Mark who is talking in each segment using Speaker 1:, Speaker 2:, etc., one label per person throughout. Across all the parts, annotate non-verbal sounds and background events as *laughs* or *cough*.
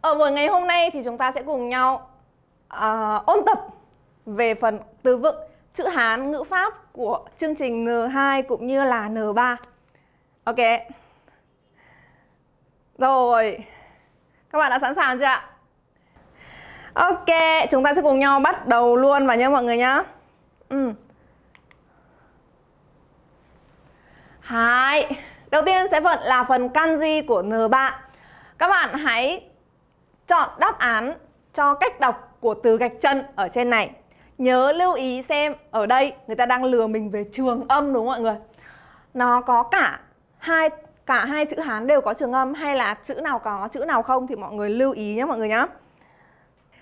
Speaker 1: Ở buổi ngày hôm nay thì chúng ta sẽ cùng nhau uh, ôn tập về phần từ vựng chữ Hán ngữ pháp của chương trình N2 cũng như là N3. Ok. Rồi. Các bạn đã sẵn sàng chưa ạ? Ok, chúng ta sẽ cùng nhau bắt đầu luôn vào nhé mọi người nhá. Ừ. Hai. Đầu tiên sẽ phần là phần kanji của N3. Các bạn hãy chọn đáp án cho cách đọc của từ gạch chân ở trên này. Nhớ lưu ý xem ở đây người ta đang lừa mình về trường âm đúng không mọi người? Nó có cả hai cả hai chữ Hán đều có trường âm hay là chữ nào có chữ nào không thì mọi người lưu ý nhé mọi người nhé.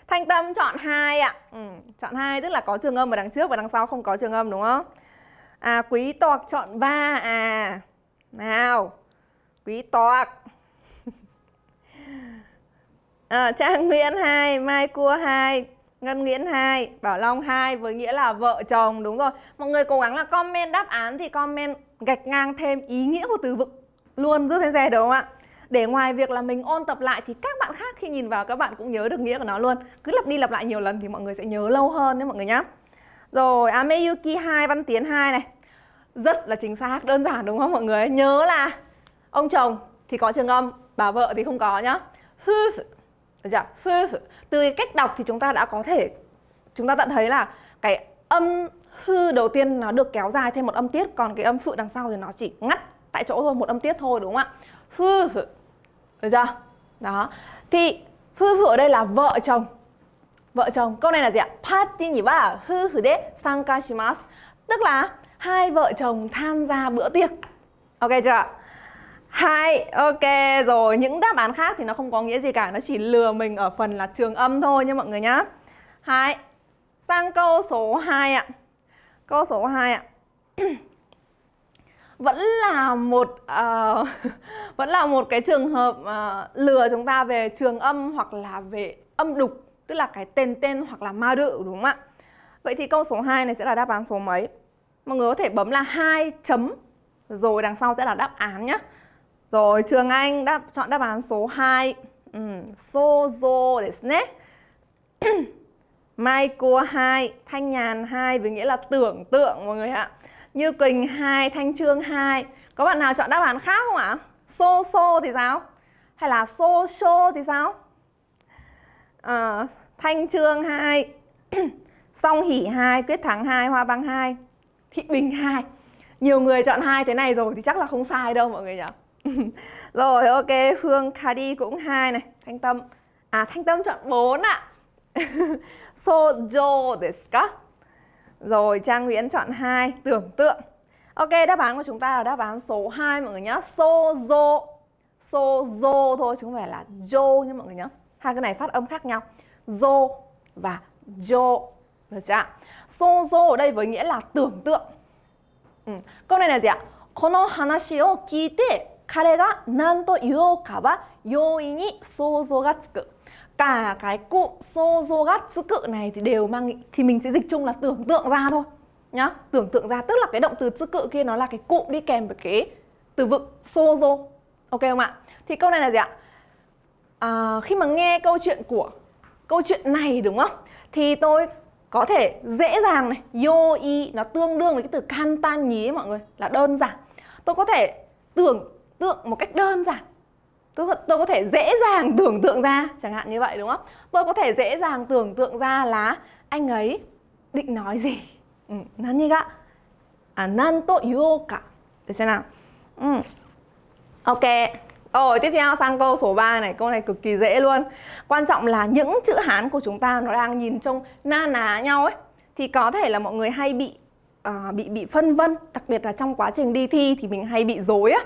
Speaker 1: Thanh Tâm chọn hai ạ. Ừ, chọn hai tức là có trường âm ở đằng trước và đằng sau không có trường âm đúng không? À Quý Toạc chọn ba à. Nào. Quý Toạc à, Trang Nguyễn 2, Mai Cua 2, Ngân Nguyễn 2, Bảo Long 2 với nghĩa là vợ chồng đúng rồi. Mọi người cố gắng là comment đáp án thì comment gạch ngang thêm ý nghĩa của từ vựng luôn rút lên xe đúng không ạ? Để ngoài việc là mình ôn tập lại thì các bạn khác khi nhìn vào các bạn cũng nhớ được nghĩa của nó luôn. Cứ lặp đi lặp lại nhiều lần thì mọi người sẽ nhớ lâu hơn đấy mọi người nhé. Rồi, Ameyuki 2, Văn Tiến 2 này. Rất là chính xác, đơn giản đúng không mọi người? Nhớ là ông chồng thì có trường âm, bà vợ thì không có nhá. Được chưa? Từ cái cách đọc thì chúng ta đã có thể, chúng ta tận thấy là cái âm hư đầu tiên nó được kéo dài thêm một âm tiết, còn cái âm phụ đằng sau thì nó chỉ ngắt tại chỗ thôi, một âm tiết thôi, đúng không ạ? Hư được chưa? Đó. Thì hư phụ ở đây là vợ chồng. Vợ chồng. Câu này là gì ạ? Party nhỉ ba hư hư de sankashimasu. Tức là hai vợ chồng tham gia bữa tiệc. Ok chưa? Hai, ok rồi. Những đáp án khác thì nó không có nghĩa gì cả. Nó chỉ lừa mình ở phần là trường âm thôi nha mọi người nhá. Hai Sang câu số 2 ạ. Câu số 2 ạ. *clears throat* Vẫn là một uh, *laughs* Vẫn là một cái trường hợp uh, lừa chúng ta về trường âm hoặc là về âm đục Tức là cái tên tên hoặc là ma đự đúng không ạ? Vậy thì câu số 2 này sẽ là đáp án số mấy? Mọi người có thể bấm là hai chấm Rồi đằng sau sẽ là đáp án nhé rồi, Trường Anh đáp chọn đáp án số 2. Ừ, sozo *clears throat* ですね. Mai cô 2, Thanh Nhàn 2 với nghĩa là tưởng tượng mọi người ạ. Như Quỳnh 2, Thanh Trương 2. Có bạn nào chọn đáp án khác không ạ? So so thì sao? Hay là so so thì sao? À, Thanh Trương 2, *clears throat* Song Hỷ 2, Quyết Thắng 2, Hoa Băng 2, Thị Bình 2. Nhiều người chọn hai thế này rồi thì chắc là không sai đâu mọi người nhỉ? *laughs* rồi, ok, Phương Kadi cũng hai này Thanh Tâm à Thanh Tâm chọn bốn ạ à. Sojo desu rồi, Trang Nguyễn chọn hai. tưởng tượng Ok, đáp án của chúng ta là đáp án số 2 mọi người nhá Sojo Sojo thôi, chứ không phải là Jo nha mọi người nhé. Hai cái này phát âm khác nhau Jo và Jo Được chưa ạ? Sozo ở đây với nghĩa là tưởng tượng ừ. Câu này là gì ạ? Kono hanashi o kiite 彼が何と言おうかは容易に想像がつく cả cái cụm sozogatsuku này thì đều mang thì mình sẽ dịch chung là tưởng tượng ra thôi nhá tưởng tượng ra tức là cái động từ tsuku kia nó là cái cụm đi kèm với cái từ vựng sozo ok không ạ thì câu này là gì ạ à, khi mà nghe câu chuyện của câu chuyện này đúng không thì tôi có thể dễ dàng này yoi nó tương đương với cái từ kantan nhí mọi người là đơn giản tôi có thể tưởng tượng một cách đơn giản. Tôi, tôi có thể dễ dàng tưởng tượng ra chẳng hạn như vậy đúng không? Tôi có thể dễ dàng tưởng tượng ra là anh ấy định nói gì. Ừ, nani ga à nan to yoka được chưa nào. Ừ. ok. Rồi tiếp theo sang câu số 3 này. Câu này cực kỳ dễ luôn. Quan trọng là những chữ Hán của chúng ta Nó đang nhìn trông na ná nhau ấy. Thì có thể là mọi người hay bị uh, bị bị phân vân Đặc biệt là trong quá trình đi thi Thì mình hay bị dối á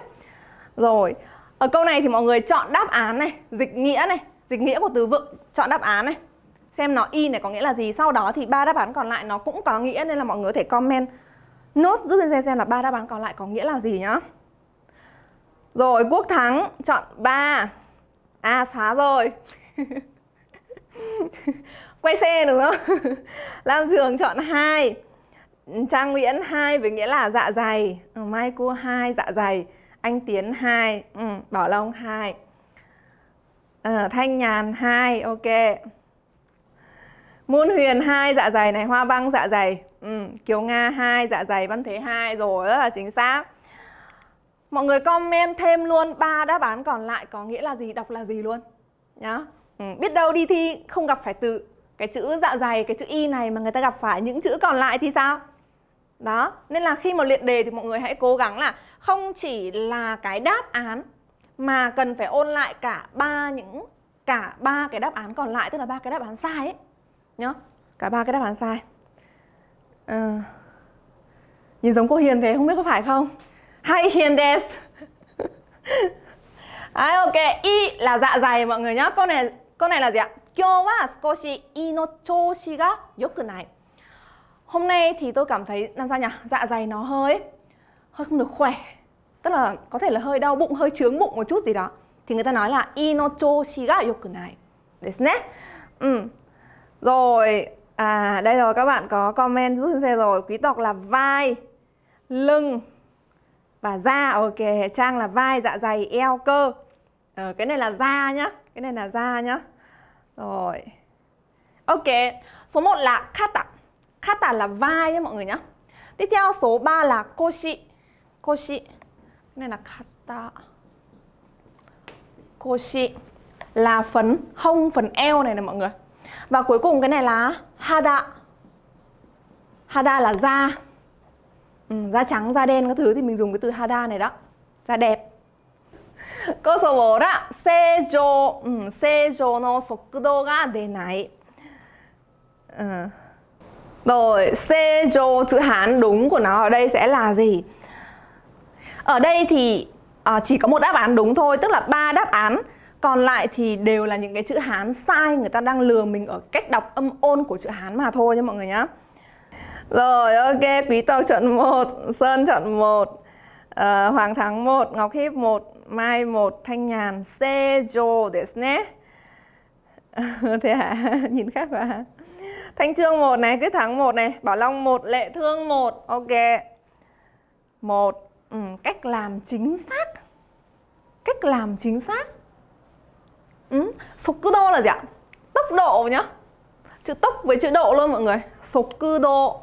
Speaker 1: rồi, ở câu này thì mọi người chọn đáp án này, dịch nghĩa này, dịch nghĩa của từ vựng, chọn đáp án này. Xem nó y này có nghĩa là gì, sau đó thì ba đáp án còn lại nó cũng có nghĩa nên là mọi người có thể comment nốt giúp bên xem xem là ba đáp án còn lại có nghĩa là gì nhá. Rồi, Quốc Thắng chọn 3. À xá rồi. *laughs* Quay xe đúng không? *laughs* Lam Trường chọn 2. Trang Nguyễn 2 với nghĩa là dạ dày. Ờ, Mai cô 2 dạ dày anh Tiến 2, ừ, Bảo Long 2. à, ờ, thanh nhàn hai ok. Môn huyền hai dạ dày này hoa băng dạ dày. Ừ, kiều nga hai dạ dày văn thế hai rồi rất là chính xác. Mọi người comment thêm luôn ba đáp án còn lại có nghĩa là gì đọc là gì luôn nhá. Ừ, biết đâu đi thi không gặp phải từ cái chữ dạ dày cái chữ y này mà người ta gặp phải những chữ còn lại thì sao? Đó, nên là khi mà luyện đề thì mọi người hãy cố gắng là không chỉ là cái đáp án mà cần phải ôn lại cả ba những cả ba cái đáp án còn lại tức là ba cái đáp án sai ấy. Nhá. Cả ba cái đáp án sai. À, nhìn giống cô Hiền thế không biết có phải không? Hi Hiền des. *laughs* Đấy, ok, y là dạ dày mọi người nhá. Câu này câu này là gì ạ? Kyo wa skoshi ino choushi ga yokunai. Hôm nay thì tôi cảm thấy làm sao nhỉ? Dạ dày nó hơi hơi không được khỏe. Tức là có thể là hơi đau bụng, hơi chướng bụng một chút gì đó. Thì người ta nói là inocho shiga ga yokunai. Desu. Ừ. Rồi, à đây rồi các bạn có comment rút xe rồi. Quý tộc là vai, lưng và da. Ok, Trang là vai, dạ dày, eo, cơ. Ờ, cái này là da nhá. Cái này là da nhá. Rồi. Ok, số 1 là kata. Kata là vai nhé mọi người nhé. Tiếp theo số 3 là koshi. Koshi. Nên này là kata. Koshi là phần hông, phần eo này này mọi người. Và cuối cùng cái này là hada. Hada là da. Ừ, da trắng, da đen các thứ thì mình dùng cái từ hada này đó. Da đẹp. *laughs* Câu số 4 đó Seijo, ừ, seijo no sokudo ga denai. Ừ. Ờ. Rồi, sejo chữ Hán đúng của nó ở đây sẽ là gì? Ở đây thì à, chỉ có một đáp án đúng thôi, tức là ba đáp án còn lại thì đều là những cái chữ Hán sai Người ta đang lừa mình ở cách đọc âm ôn của chữ Hán mà thôi nha mọi người nhá Rồi ok, Quý Tộc chọn một Sơn chọn một à, Hoàng Thắng một Ngọc Hiếp một Mai một Thanh Nhàn Sejo desu nhé. Thế hả? *laughs* Nhìn khác quá Thanh Trương một này, Quyết Thắng một này, Bảo Long một, Lệ Thương một, ok. Một, ừ, cách làm chính xác. Cách làm chính xác. Ừ, đô là gì ạ? Tốc độ nhá. Chữ tốc với chữ độ luôn mọi người. Sokudo.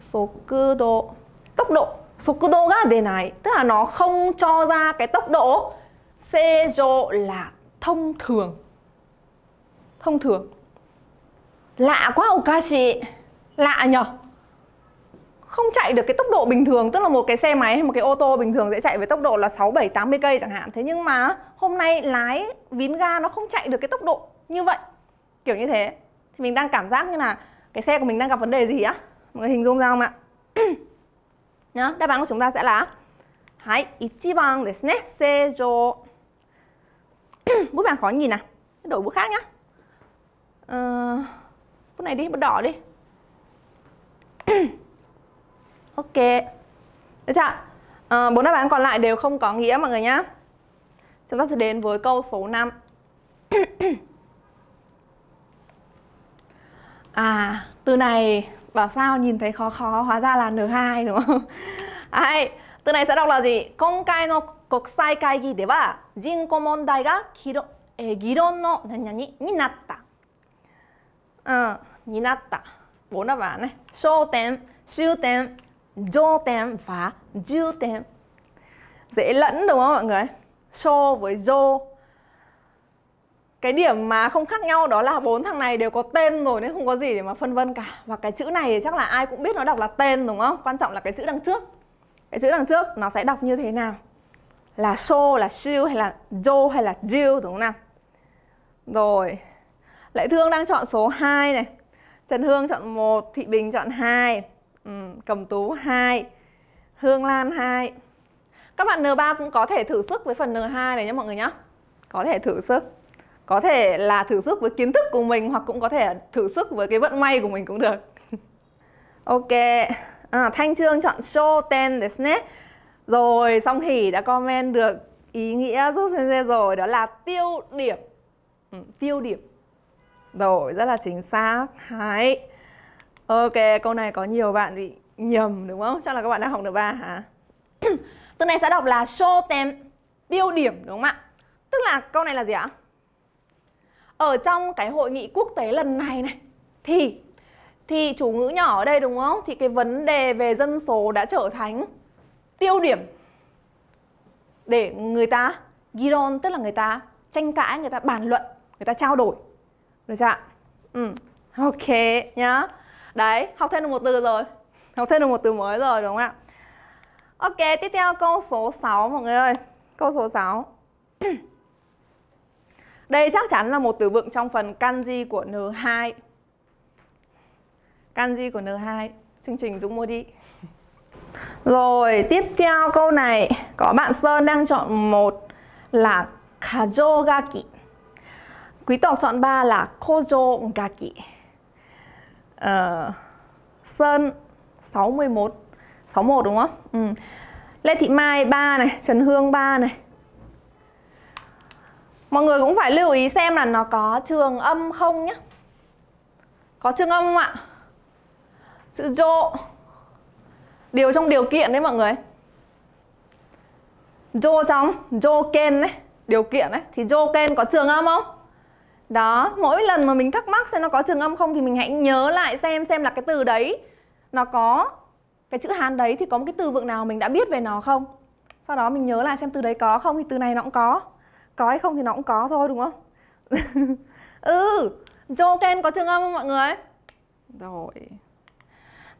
Speaker 1: Sokudo. Tốc độ. Sokudo ga này. tức là nó không cho ra cái tốc độ. Seijo là thông thường. Thông thường. Lạ quá Okashi Lạ nhở Không chạy được cái tốc độ bình thường Tức là một cái xe máy hay một cái ô tô bình thường sẽ chạy với tốc độ là 6, 7, 80 cây chẳng hạn. Thế nhưng mà hôm nay lái vín ga nó không chạy được cái tốc độ như vậy. Kiểu như thế. Thì mình đang cảm giác như là cái xe của mình đang gặp vấn đề gì á? Mọi người hình dung ra không ạ? *clears throat* Nhá, đáp án của chúng ta sẽ là Hai, ichiban desu ne, seijo Bút vàng khó nhìn nào. Đổi bút khác nhá. Uh, con này đi, bút đỏ đi *clears throat* Ok Được chưa à, 4 ờ, đáp án còn lại đều không có nghĩa mọi người nhá Chúng ta sẽ đến với câu số 5 *clears throat* À, từ này bảo sao nhìn thấy khó khó hóa ra là N2 đúng không? *laughs* Ai, từ này sẽ đọc là gì? Công khai nó kokusai sai de gì jinko mondai ga kiro, eh, giron no nanyani ni. Ừ. になった。うんになった bốn đáp án này số tem siêu tem dô tem và dư tem dễ lẫn đúng không mọi người số với dô cái điểm mà không khác nhau đó là bốn thằng này đều có tên rồi nên không có gì để mà phân vân cả và cái chữ này thì chắc là ai cũng biết nó đọc là tên đúng không quan trọng là cái chữ đằng trước cái chữ đằng trước nó sẽ đọc như thế nào là so là siêu hay là dô hay là diêu đúng không nào rồi Lệ Thương đang chọn số 2 này Trần Hương chọn 1, Thị Bình chọn 2, ừ, Cầm Tú 2, Hương Lan 2. Các bạn N3 cũng có thể thử sức với phần N2 này nhé mọi người nhé. Có thể thử sức. Có thể là thử sức với kiến thức của mình hoặc cũng có thể thử sức với cái vận may của mình cũng được. *laughs* ok. À, Thanh Trương chọn show ten desu ne. Rồi, Song Hỷ đã comment được ý nghĩa giúp Sensei rồi đó là tiêu điểm. Ừ, tiêu điểm rồi, rất là chính xác. Hay. Ok, câu này có nhiều bạn bị nhầm đúng không? Chắc là các bạn đang học được ba hả? *clears throat* Từ này sẽ đọc là show tem tiêu điểm đúng không ạ? Tức là câu này là gì ạ? Ở trong cái hội nghị quốc tế lần này này thì thì chủ ngữ nhỏ ở đây đúng không? Thì cái vấn đề về dân số đã trở thành tiêu điểm để người ta giron tức là người ta tranh cãi, người ta bàn luận, người ta trao đổi. Được chưa ạ? Ừ. Ok nhá. Đấy, học thêm được một từ rồi. Học thêm được một từ mới rồi đúng không ạ? Ok, tiếp theo câu số 6 mọi người ơi. Câu số 6. *clears throat* Đây chắc chắn là một từ vựng trong phần kanji của N2. Kanji của N2. Chương trình Dũng mua đi. Rồi, tiếp theo câu này có bạn Sơn đang chọn một là kajogaki. Quý tộc chọn 3 là kojogaki. Uh, ờ, Sơn 61 61 đúng không? Ừ. Lê Thị Mai 3 này, Trần Hương 3 này. Mọi người cũng phải lưu ý xem là nó có trường âm không nhé. Có trường âm không ạ? Chữ jo Điều trong điều kiện đấy mọi người Jo trong Jo ken đấy Điều kiện đấy Thì Jo ken có trường âm không? Đó, mỗi lần mà mình thắc mắc xem nó có trường âm không thì mình hãy nhớ lại xem xem là cái từ đấy nó có cái chữ Hán đấy thì có một cái từ vựng nào mình đã biết về nó không? Sau đó mình nhớ lại xem từ đấy có không thì từ này nó cũng có. Có hay không thì nó cũng có thôi đúng không? *laughs* ừ, Joken có trường âm không mọi người? Rồi.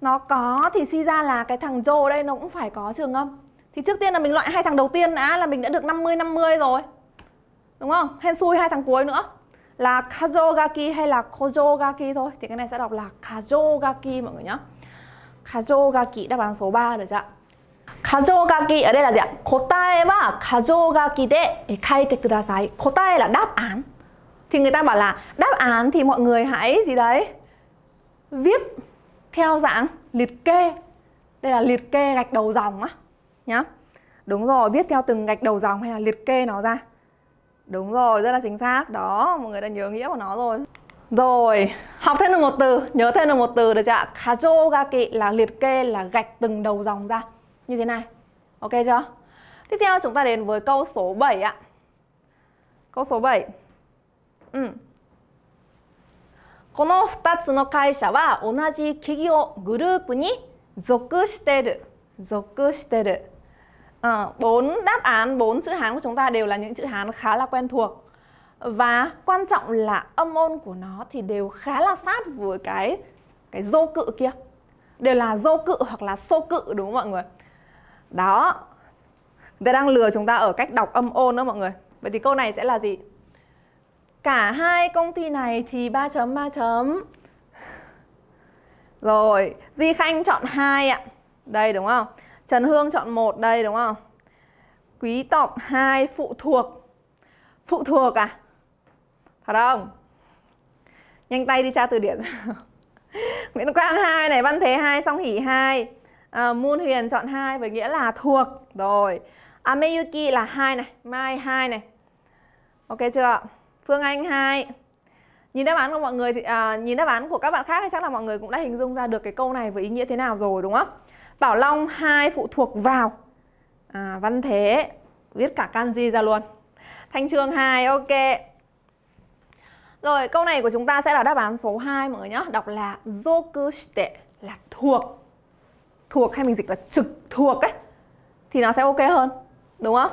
Speaker 1: Nó có thì suy ra là cái thằng Jo đây nó cũng phải có trường âm. Thì trước tiên là mình loại hai thằng đầu tiên đã là mình đã được 50 50 rồi. Đúng không? Hên xui hai thằng cuối nữa là Kazogaki hay là Kozogaki thôi thì cái này sẽ đọc là Kazogaki mọi người nhé Kazogaki đáp án số 3 được chưa ạ Kazogaki ở đây là gì ạ? Kotae wa kazogaki de kaite kudasai. Kotae là đáp án. Thì người ta bảo là đáp án thì mọi người hãy gì đấy? Viết theo dạng liệt kê. Đây là liệt kê gạch đầu dòng á nhá. Đúng rồi, viết theo từng gạch đầu dòng hay là liệt kê nó ra. Đúng rồi, rất là chính xác. Đó, mọi người đã nhớ nghĩa của nó rồi. Rồi, học thêm được một từ, nhớ thêm được một từ được chưa ạ? Kazogaki là liệt kê là gạch từng đầu dòng ra như thế này. Ok chưa? Tiếp theo chúng ta đến với câu số 7 ạ. Câu số 7. Ừ. この2つの会社は同じ企業グループに属してる。属してる。 À, bốn đáp án, bốn chữ Hán của chúng ta đều là những chữ Hán khá là quen thuộc Và quan trọng là âm ôn của nó thì đều khá là sát với cái cái dô cự kia Đều là dô cự hoặc là xô cự đúng không mọi người? Đó Người ta đang lừa chúng ta ở cách đọc âm ôn đó mọi người Vậy thì câu này sẽ là gì? Cả hai công ty này thì 3 chấm 3 chấm Rồi, di Khanh chọn hai ạ Đây đúng không? Trần Hương chọn một đây đúng không? Quý tộc hai phụ thuộc. Phụ thuộc à? Thật không? Nhanh tay đi tra từ điển. *laughs* Nguyễn Quang hai này, Văn Thế hai, Song Hỷ hai. À, Moon Huyền chọn hai với nghĩa là thuộc. Rồi. Ameyuki là hai này, Mai hai này. Ok chưa? Phương Anh hai. Nhìn đáp án của mọi người thì à, nhìn đáp án của các bạn khác thì chắc là mọi người cũng đã hình dung ra được cái câu này với ý nghĩa thế nào rồi đúng không? Bảo Long hai phụ thuộc vào. À, Văn Thế Viết cả kanji ra luôn. Thanh Trường 2 ok. Rồi câu này của chúng ta sẽ là đáp án số 2 mọi người nhé Đọc là Zokushite là thuộc. Thuộc hay mình dịch là trực thuộc ấy Thì nó sẽ ok hơn Đúng không?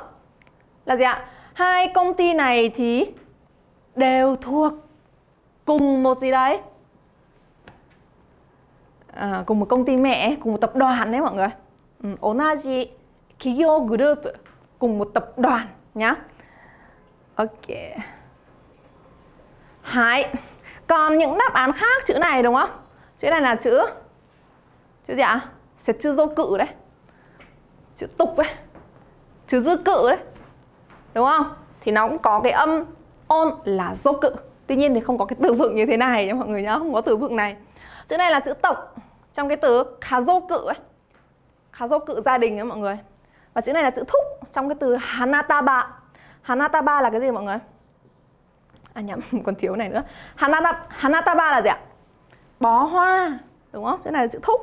Speaker 1: Là gì ạ? Hai công ty này thì đều thuộc cùng một gì đấy? À, cùng một công ty mẹ cùng một tập đoàn đấy mọi người. Ừ, Onaji kiyo group cùng một tập đoàn nhá. Ok. Hai. Còn những đáp án khác chữ này đúng không? Chữ này là chữ chữ gì ạ? Sẽ chữ dô cự đấy. Chữ tục đấy chữ dư cự đấy. Đúng không? Thì nó cũng có cái âm on là dô cự. Tuy nhiên thì không có cái từ vựng như thế này nha mọi người nhá. Không có từ vựng này chữ này là chữ tộc trong cái từ kazoku ấy. Kazoku gia đình ấy mọi người. Và chữ này là chữ thúc trong cái từ hanataba. Hanataba là cái gì mọi người? À nhầm *laughs* còn thiếu này nữa. Hanataba, hanataba là gì ạ? Bó hoa đúng không? Chữ này là chữ thúc.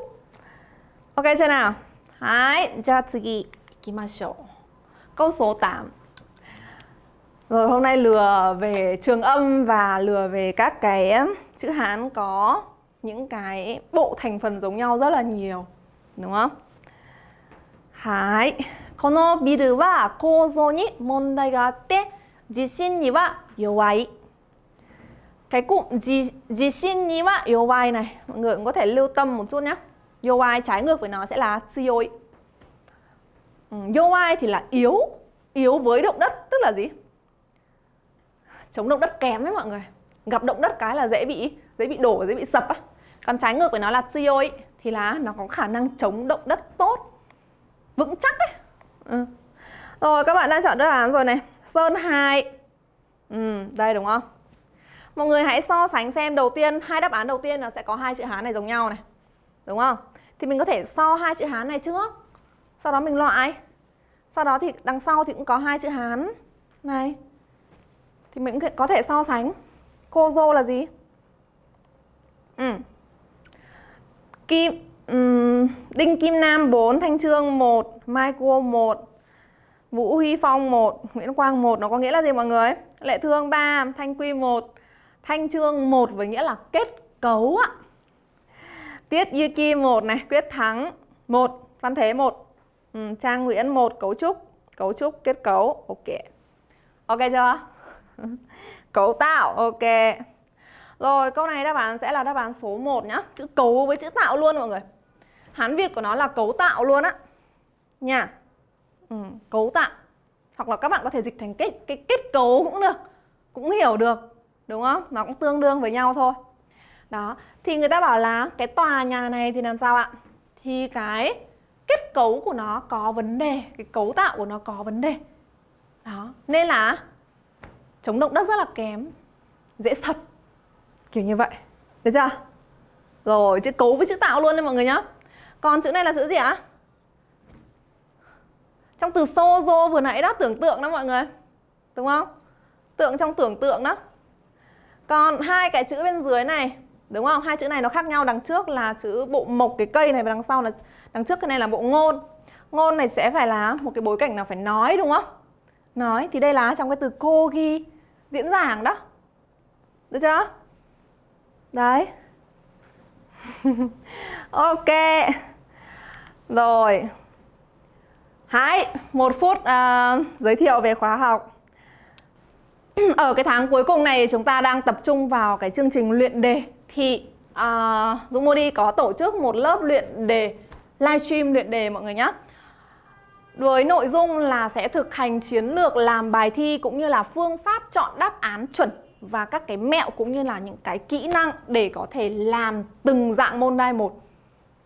Speaker 1: Ok chưa nào. Hai ja tsugi. Ikimashou câu số 8 Rồi hôm nay lừa về trường âm và lừa về các cái chữ Hán có những cái bộ thành phần giống nhau rất là nhiều. Đúng không? はい。このビルは構造に問題があって地震には弱い。Cái cụm地, địa sinh ni wa yowai này mọi người cũng có thể lưu tâm một chút nhé. Yowai trái ngược với nó sẽ là tsuyoi. Ừ, yowai thì là yếu, yếu với động đất tức là gì? Chống động đất kém ấy mọi người. Gặp động đất cái là dễ bị dễ bị đổ, dễ bị sập á. Còn trái ngược với nó là tsuyoi thì là nó có khả năng chống động đất tốt, vững chắc đấy. Ừ. Rồi các bạn đã chọn đáp án rồi này. Sơn 2. Ừ, đây đúng không? Mọi người hãy so sánh xem đầu tiên hai đáp án đầu tiên là sẽ có hai chữ Hán này giống nhau này. Đúng không? Thì mình có thể so hai chữ Hán này trước. Sau đó mình loại. Sau đó thì đằng sau thì cũng có hai chữ Hán này. Thì mình cũng có thể so sánh. cô dô là gì? Ừ. Kim um, Đinh Kim Nam 4, Thanh Trương 1, Mai Cua 1, Vũ Huy Phong 1, Nguyễn Quang 1 nó có nghĩa là gì mọi người? Lệ Thương 3, Thanh Quy 1, Thanh Trương 1 với nghĩa là kết cấu ạ. Tiết Như Kim 1 này, Quyết Thắng 1, Văn Thế 1, ừ, Trang Nguyễn 1, cấu trúc, cấu trúc kết cấu. Ok. Ok chưa? *laughs* cấu tạo, ok. Rồi, câu này đáp án sẽ là đáp án số 1 nhá. Chữ cấu với chữ tạo luôn mọi người. Hán Việt của nó là cấu tạo luôn á. Nha. Ừ, cấu tạo. Hoặc là các bạn có thể dịch thành kết cái kết cấu cũng được. Cũng hiểu được đúng không? Nó cũng tương đương với nhau thôi. Đó, thì người ta bảo là cái tòa nhà này thì làm sao ạ? Thì cái kết cấu của nó có vấn đề, cái cấu tạo của nó có vấn đề. Đó, nên là chống động đất rất là kém, dễ sập. Kiểu như vậy. Được chưa? Rồi, chữ cấu với chữ tạo luôn đấy mọi người nhá. Còn chữ này là chữ gì ạ? Trong từ sozo vừa nãy đó tưởng tượng đó mọi người. Đúng không? Tượng trong tưởng tượng đó. Còn hai cái chữ bên dưới này Đúng không? Hai chữ này nó khác nhau Đằng trước là chữ bộ mộc cái cây này Và đằng sau là Đằng trước cái này là bộ ngôn Ngôn này sẽ phải là một cái bối cảnh nào phải nói đúng không? Nói Thì đây là trong cái từ cô ghi Diễn giảng đó Được chưa? Đấy. *laughs* Ok. Rồi. Hãy một phút uh, giới thiệu về khóa học. *clears throat* Ở cái tháng cuối cùng này chúng ta đang tập trung vào cái chương trình luyện đề. Thì uh, Dũng Modi có tổ chức một lớp luyện đề livestream luyện đề mọi người nhé với nội dung là sẽ thực hành chiến lược làm bài thi cũng như là phương pháp chọn đáp án chuẩn và các cái mẹo cũng như là những cái kỹ năng để có thể làm từng dạng môn đai một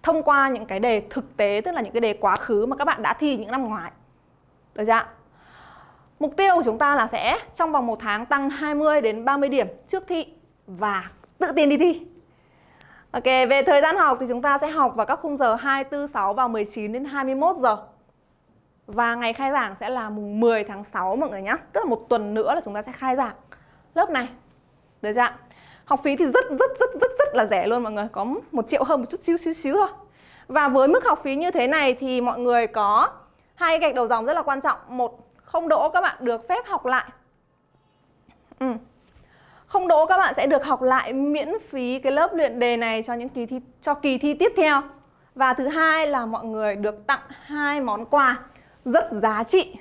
Speaker 1: thông qua những cái đề thực tế tức là những cái đề quá khứ mà các bạn đã thi những năm ngoài. Được chưa? Mục tiêu của chúng ta là sẽ trong vòng một tháng tăng 20 đến 30 điểm trước thi và tự tin đi thi. Ok, về thời gian học thì chúng ta sẽ học vào các khung giờ 2, 4, 6 vào 19 đến 21 giờ. Và ngày khai giảng sẽ là mùng 10 tháng 6 mọi người nhé. Tức là một tuần nữa là chúng ta sẽ khai giảng lớp này. Được chưa? Học phí thì rất rất rất rất rất là rẻ luôn mọi người, có một triệu hơn một chút xíu xíu xíu thôi. Và với mức học phí như thế này thì mọi người có hai gạch đầu dòng rất là quan trọng. Một không đỗ các bạn được phép học lại ừ. Không đỗ các bạn sẽ được học lại miễn phí cái lớp luyện đề này cho những kỳ thi cho kỳ thi tiếp theo. Và thứ hai là mọi người được tặng hai món quà rất giá trị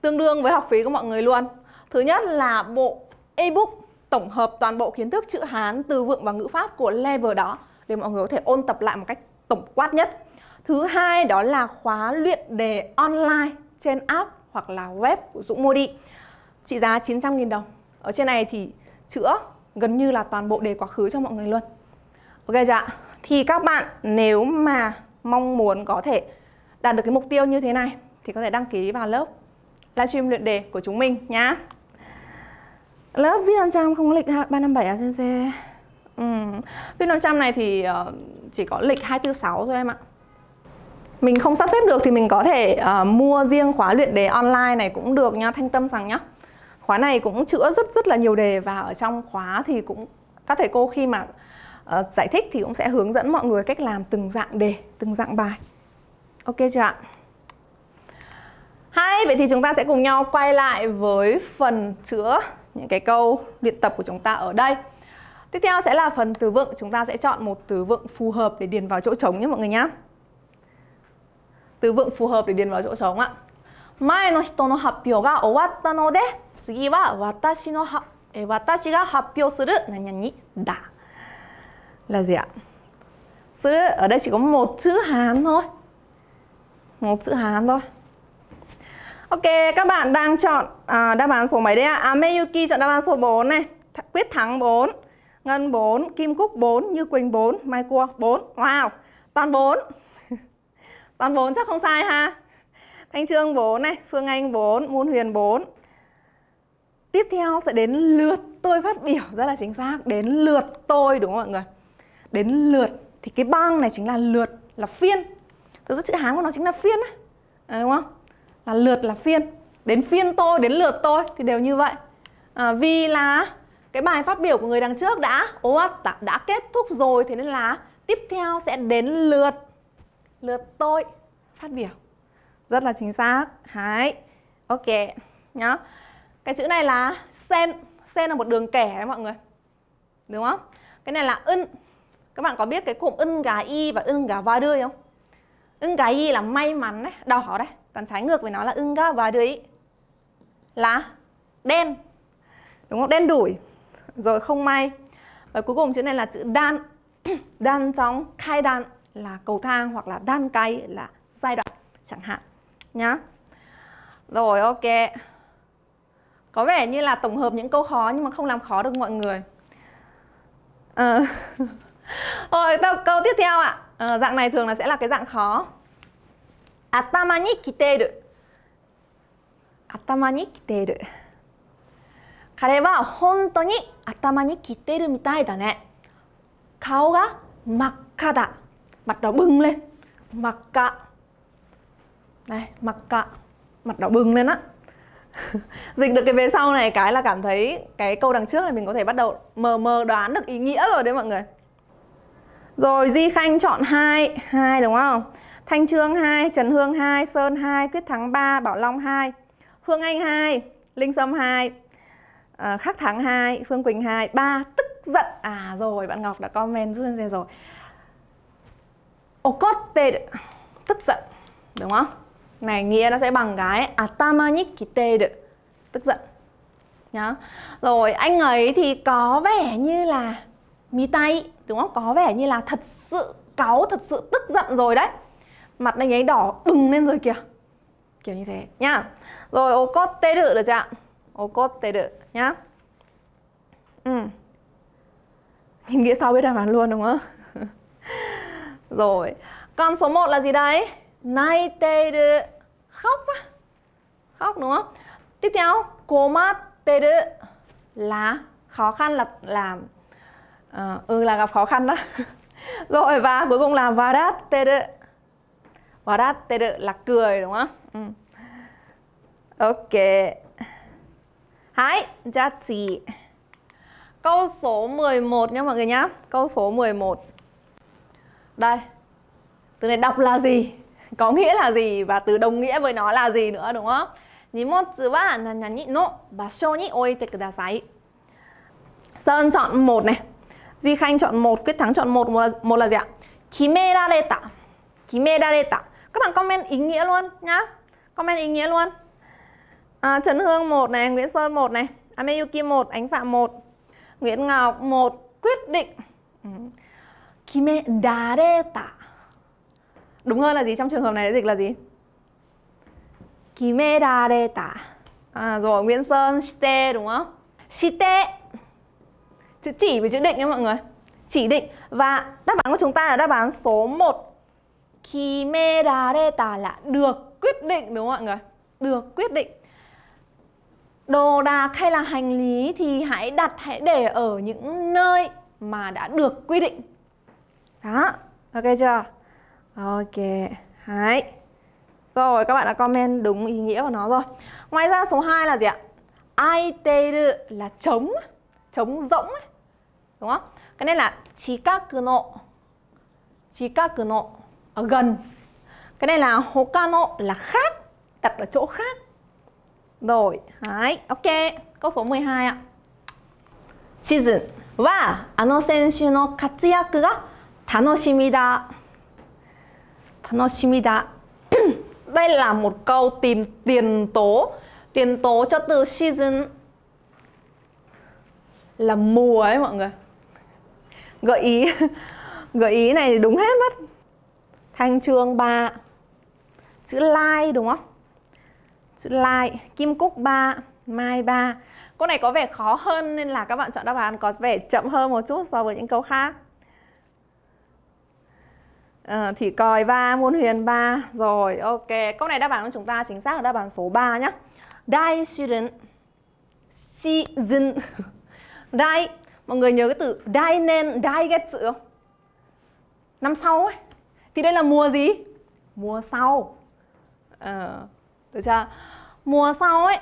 Speaker 1: tương đương với học phí của mọi người luôn. Thứ nhất là bộ ebook tổng hợp toàn bộ kiến thức chữ Hán, từ vựng và ngữ pháp của level đó để mọi người có thể ôn tập lại một cách tổng quát nhất. Thứ hai đó là khóa luyện đề online trên app hoặc là web của Dũng Modi trị giá 900.000 đồng ở trên này thì chữa gần như là toàn bộ đề quá khứ cho mọi người luôn Ok chưa ạ? Thì các bạn nếu mà mong muốn có thể đạt được cái mục tiêu như thế này thì có thể đăng ký vào lớp livestream luyện đề của chúng mình nhá Lớp viết 500 không có lịch 357 ACC à, ừ. Viết 500 này thì ờ, chỉ có lịch 246 thôi em ạ mình không sắp xếp được thì mình có thể uh, mua riêng khóa luyện đề online này cũng được nha Thanh Tâm rằng nhá Khóa này cũng chữa rất rất là nhiều đề và ở trong khóa thì cũng các thầy cô khi mà uh, giải thích thì cũng sẽ hướng dẫn mọi người cách làm từng dạng đề, từng dạng bài Ok chưa ạ? Hay, vậy thì chúng ta sẽ cùng nhau quay lại với phần chữa những cái câu luyện tập của chúng ta ở đây Tiếp theo sẽ là phần từ vựng, chúng ta sẽ chọn một từ vựng phù hợp để điền vào chỗ trống nhé mọi người nhé. Từ vựng phù hợp để điền vào chỗ trống ạ. Mae no. Eh, là gì ạ? Suru ở đây chỉ có một chữ Hán thôi. Một chữ Hán thôi. Ok, các bạn đang chọn à, đáp án số mấy đấy ạ? À? Meyuki chọn đáp án số 4 này Th Quyết Thắng 4 Ngân 4, Kim Cúc 4, Như Quỳnh 4, Mai Cua 4 Wow, toàn 4 *laughs* Toàn 4 chắc không sai ha Thanh Trương 4 này, Phương Anh 4, Moon Huyền 4 Tiếp theo sẽ đến lượt tôi phát biểu rất là chính xác Đến lượt tôi đúng không mọi người Đến lượt thì cái bang này chính là lượt, là phiên Thực ra chữ Hán của nó chính là phiên á. À, đúng không? Là lượt là phiên. Đến phiên tôi, đến lượt tôi thì đều như vậy. À, Vì là cái bài phát biểu của người đằng trước đã đã, đã kết thúc rồi Thế nên là tiếp theo sẽ đến lượt Lượt tôi phát biểu. Rất là chính xác. Hãy Ok nhá. Cái chữ này là sen Sen là một đường kẻ đấy mọi người. Đúng không? Cái này là ưng Các bạn có biết cái cụm ưng gà y và ưng gà va đưa không? Ưng gà y là may mắn đấy, đỏ đấy. Còn trái ngược với nó là ưng ga và đấy Là đen Đúng không? Đen đủi Rồi không may Và cuối cùng chữ này là chữ đan *clears throat* Đan trong khai đan là cầu thang hoặc là đan cay là giai đoạn chẳng hạn nhá. Rồi ok. Có vẻ như là tổng hợp những câu khó nhưng mà không làm khó được mọi người. À. *laughs* Rồi câu, câu tiếp theo ạ. À, dạng này thường là sẽ là cái dạng khó. Atama ni kiteru. Atama ni kiteru. 彼は本当に頭にきてるみたいだね。顔が真っ赤だ。mặt đỏ bừng lên mặt cạ đây mặt cạ mặt đỏ bừng lên á *laughs* dịch được cái về sau này cái là cảm thấy cái câu đằng trước này mình có thể bắt đầu mờ mờ đoán được ý nghĩa rồi đấy mọi người rồi Di Khanh chọn hai hai đúng không Thanh Trương 2, Trần Hương 2, Sơn 2, Quyết Thắng 3, Bảo Long 2 Hương Anh 2, Linh Sâm 2 à, ờ, Khắc Thắng 2, Phương Quỳnh 2 3 tức giận. À rồi bạn Ngọc đã comment giúp rồi. Okotte tức giận đúng không? Này nghĩa nó sẽ bằng cái atama nikite kiteru tức giận nhá. Rồi anh ấy thì có vẻ như là mi tay, đúng không? Có vẻ như là thật sự cáu thật sự tức giận rồi đấy mặt anh ấy đỏ bừng lên rồi kìa. Kiểu như thế. Nhá rồi okotteru được chưa ạ? Okotteru nhá. Ừ. Nghĩa sau biết đáp án luôn đúng không? *laughs* Rồi, còn số 1 là gì đấy? Naiteru Khóc á Khóc đúng không? Tiếp theo, komatteru là khó khăn là làm ờ, ừ là gặp khó khăn đó. *laughs* Rồi và cuối cùng là waratteru. Là cười đúng không? Ừ. Ok. Hai, ra chỉ. Câu số 11 nha mọi người nhá. Câu số 11. Đây Từ này đọc là gì Có nghĩa là gì Và từ đồng nghĩa với nó là gì nữa đúng không Nimotsu wa nanani no basho ni oite kudasai Sơn chọn một này Duy Khanh chọn một Quyết Thắng chọn một Một là, một là gì ạ Kimerareta Kimerareta các bạn comment ý nghĩa luôn nhá Comment ý nghĩa luôn à, Trần Hương một này Nguyễn Sơn một này Ameyuki một Ánh Phạm một Nguyễn Ngọc một Quyết định. Ừ. Kime dareta Đúng hơn là gì? Trong trường hợp này dịch là gì? Kime dareta à, Rồi Nguyễn Sơn shite đúng không? Shite Chữ chỉ với chữ định nha mọi người Chỉ định Và đáp án của chúng ta là đáp án số 1 Kimerareta là được quyết định đúng không mọi người? Được quyết định Đồ đạc hay là hành lý thì hãy đặt, hãy để ở những nơi mà đã được quy định đó, ok chưa? Ok, hãy Rồi, các bạn đã comment đúng ý nghĩa của nó rồi Ngoài ra số 2 là gì ạ? Aiteru là trống Trống rỗng ấy. Đúng không? Cái này là chỉ các cự nộ chỉ các Chikaku nộ Ở gần Cái này là hokano là khác đặt ở chỗ khác. Rồi, đấy, ok. Câu số 12 ạ. シーズンはあの選手の活躍が楽しみだ。楽しみだ。Đây là một câu tìm tiền tố. Tiền tố cho từ season là mùa ấy mọi người. Gợi ý *laughs* gợi ý này đúng hết mất. Thanh chương 3. Chữ lai đúng không? Chữ lai, kim cúc 3, mai 3. Câu này có vẻ khó hơn nên là các bạn chọn đáp án có vẻ chậm hơn một chút so với những câu khác. Ờ, à, thì còi 3, môn huyền 3 Rồi, ok Câu này đáp án của chúng ta chính xác là đáp án số 3 nhé Dai shouldn't Season Dai Mọi người nhớ cái từ dai nên dai ghét sự không? Năm sau ấy thì đây là mùa gì? Mùa sau. À, Được chưa? Mùa sau ấy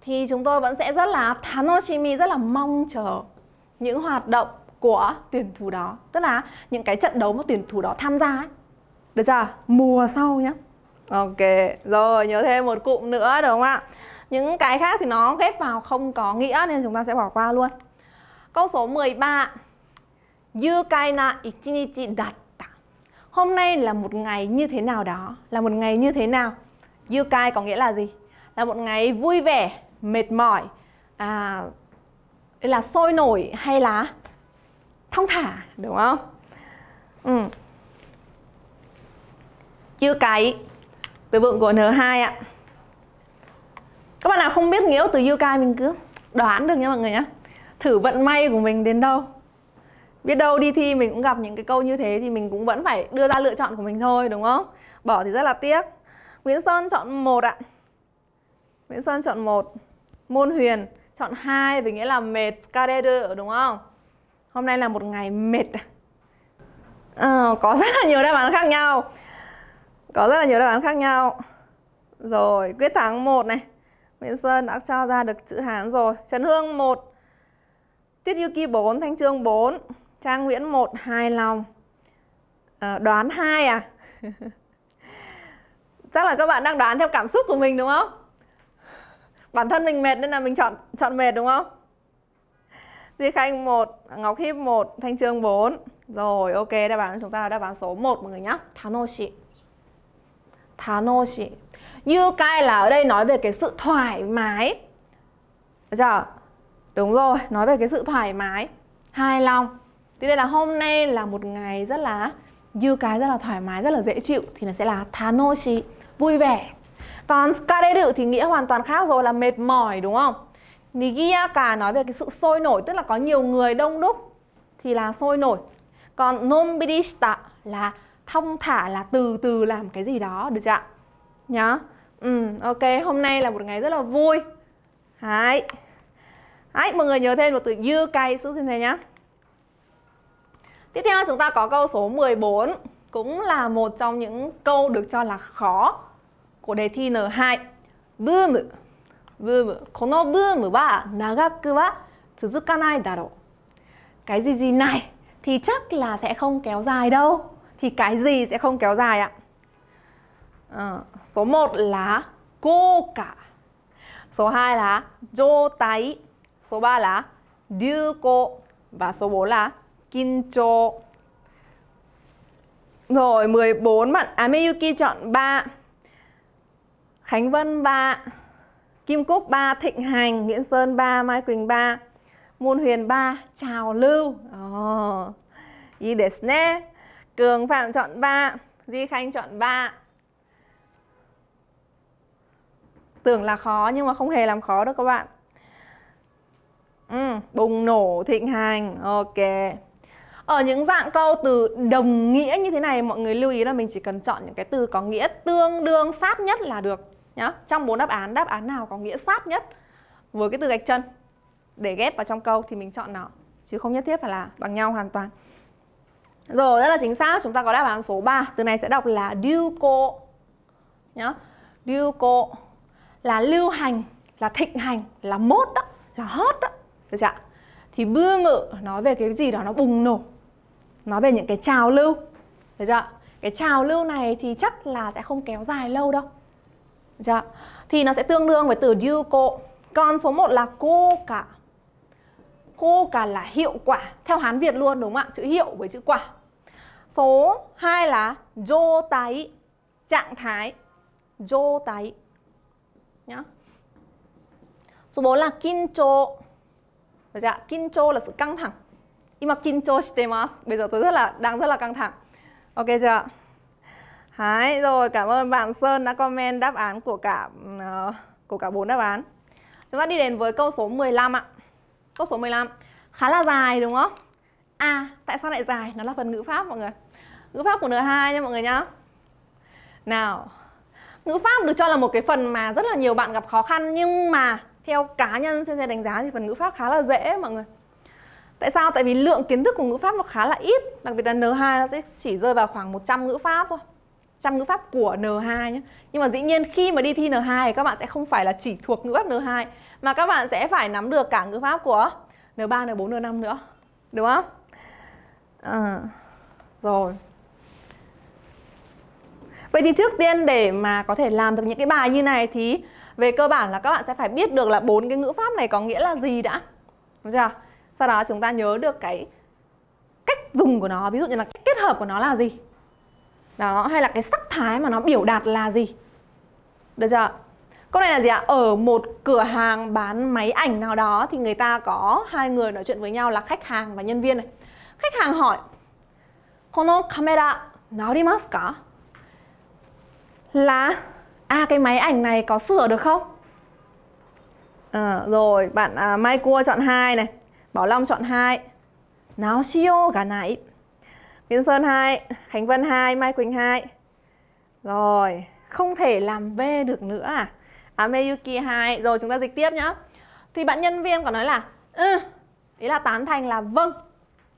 Speaker 1: thì chúng tôi vẫn sẽ rất là tanoshimi rất là mong chờ những hoạt động của tuyển thủ đó. Tức là những cái trận đấu mà tuyển thủ đó tham gia ấy. Được chưa? Mùa sau nhá. Ok rồi nhớ thêm một cụm nữa được không ạ? Những cái khác thì nó ghép vào không có nghĩa nên chúng ta sẽ bỏ qua luôn. Câu số 13 yukaina ichinichi datta hôm nay là một ngày như thế nào đó? Là một ngày như thế nào? Yukai có nghĩa là gì? Là một ngày vui vẻ mệt mỏi à, là sôi nổi hay là thong thả đúng không? Ừ. chưa từ vựng của N2 ạ. Các bạn nào không biết nghĩa từ Yukai mình cứ đoán được nha mọi người nhé thử vận may của mình đến đâu? Biết đâu đi thi mình cũng gặp những cái câu như thế thì mình cũng vẫn phải đưa ra lựa chọn của mình thôi đúng không bỏ thì rất là tiếc Nguyễn Sơn chọn một ạ Nguyễn Sơn chọn một Môn huyền chọn hai vì nghĩa là mệt kareru đúng không? Hôm nay là một ngày mệt. À, có rất là nhiều đáp án khác nhau. Có rất là nhiều đáp án khác nhau. Rồi, quyết thắng một này. Nguyễn Sơn đã cho ra được chữ Hán rồi. Trần Hương một Tiết Yuki 4, Thanh Trương 4. Trang Nguyễn 1, hài lòng. Ờ, à, đoán 2 à? Chắc là các bạn đang đoán theo cảm xúc của mình đúng không? bản thân mình mệt nên là mình chọn chọn mệt đúng không Duy Khanh 1, Ngọc Hiếp 1, Thanh Trương 4 Rồi ok đáp án chúng ta là đáp án số 1 mọi người nhé Thanoshi Thanoshi Yukai là ở đây nói về cái sự thoải mái Được chưa? Đúng rồi, nói về cái sự thoải mái Hài lòng Thế nên là hôm nay là một ngày rất là Yukai rất là thoải mái, rất là dễ chịu Thì nó sẽ là tanoshi, Vui vẻ còn kareru thì nghĩa hoàn toàn khác rồi là mệt mỏi đúng không? Nigiyaka nói về cái sự sôi nổi tức là có nhiều người đông đúc thì là sôi nổi. Còn nonbirishita là thong thả là từ từ làm cái gì đó được chưa ạ? Nhá. Ừ, ok, hôm nay là một ngày rất là vui. Đấy. Đấy, mọi người nhớ thêm một từ yukai xuống xin thầy nhá. Tiếp theo chúng ta có câu số 14 cũng là một trong những câu được cho là khó của đề thi N2. Boom. Boom. このブームは長くは続かないだろう. Cái gì gì này thì chắc là sẽ không kéo dài đâu. Thì cái gì sẽ không kéo dài ạ? À, số 1 là cô cả. Số 2 là dô tay. Số 3 là điêu cô. Và số 4 là kincho rồi 14 bạn. À, Ameyuki chọn 3 Khánh Vân 3 Kim Cúc 3 Thịnh Hành Nguyễn Sơn 3 Mai Quỳnh 3 Môn Huyền 3 Trào Lưu. Oh. Ý desu Cường Phạm chọn 3 Di Khanh chọn 3 Tưởng là khó nhưng mà không hề làm khó đâu các bạn. Ừ, Bùng nổ thịnh hành. Ok ở những dạng câu từ đồng nghĩa như thế này, mọi người lưu ý là mình chỉ cần chọn những cái từ có nghĩa tương đương sát nhất là được, nhá. Trong bốn đáp án đáp án nào có nghĩa sát nhất? Với cái từ gạch chân, để ghép vào trong câu thì mình chọn nó, chứ không nhất thiết phải là bằng nhau hoàn toàn. Rồi, rất là chính xác, chúng ta có đáp án số 3 từ này sẽ đọc là duko nhá. Duko là lưu hành, là thịnh hành, là mốt đó, là hot đó. Được chưa thì bưa ngự nói về cái gì đó nó bùng nổ nói về những cái trào lưu được chưa cái trào lưu này thì chắc là sẽ không kéo dài lâu đâu chưa? Thì nó sẽ tương đương với từ you cô. Còn số 1 là cô cả. Cô cả là hiệu quả theo Hán Việt luôn, đúng không ạ? Chữ hiệu với chữ quả. Số 2 là dô tái trạng thái. dô tái nhá. Số 4 là kincho. Được chưa? Kincho là sự căng thẳng. 今緊張してます。Bây. Bây giờ tôi rất là đang rất là căng thẳng. Ok chưa? Đấy, rồi cảm ơn bạn Sơn đã comment đáp án của cả uh, của cả bốn đáp án. Chúng ta đi đến với câu số 15 ạ. Câu số 15 khá là dài đúng không? À, tại sao lại dài? Nó là phần ngữ pháp mọi người. Ngữ pháp của N2 nha mọi người nhá. Nào. Ngữ pháp được cho là một cái phần mà rất là nhiều bạn gặp khó khăn nhưng mà theo cá nhân CC đánh giá thì phần ngữ pháp khá là dễ mọi người. Tại sao? Tại vì lượng kiến thức của ngữ pháp nó khá là ít, đặc biệt là N2 nó sẽ chỉ rơi vào khoảng 100 ngữ pháp thôi trăm ngữ pháp của N2 nhé. Nhưng mà dĩ nhiên khi mà đi thi N2 thì các bạn sẽ không phải là chỉ thuộc ngữ pháp N2 mà các bạn sẽ phải nắm được cả ngữ pháp của N3, N4, N5 nữa. Đúng không? À, rồi. Vậy thì trước tiên để mà có thể làm được những cái bài như này thì về cơ bản là các bạn sẽ phải biết được là bốn cái ngữ pháp này có nghĩa là gì đã. Đúng chưa? Sau đó chúng ta nhớ được cái cách dùng của nó, ví dụ như là cách kết hợp của nó là gì? Đó hay là cái sắc thái mà nó biểu đạt là gì? Được chưa? Câu này là gì ạ? Ở một cửa hàng bán máy ảnh nào đó thì người ta có hai người nói chuyện với nhau là khách hàng và nhân viên này. Khách hàng hỏi kono camera naorimasu ka? Là à cái máy ảnh này có sửa được không? À, rồi bạn à, Mai Cua chọn hai này. Bảo Long chọn hai Nào shio gà nãy Viên Sơn 2, Khánh Vân 2, Mai Quỳnh 2. Rồi, không thể làm V được nữa à? à Ameyuki 2. Rồi chúng ta dịch tiếp nhá. Thì bạn nhân viên có nói là ừ, ý là tán thành là vâng.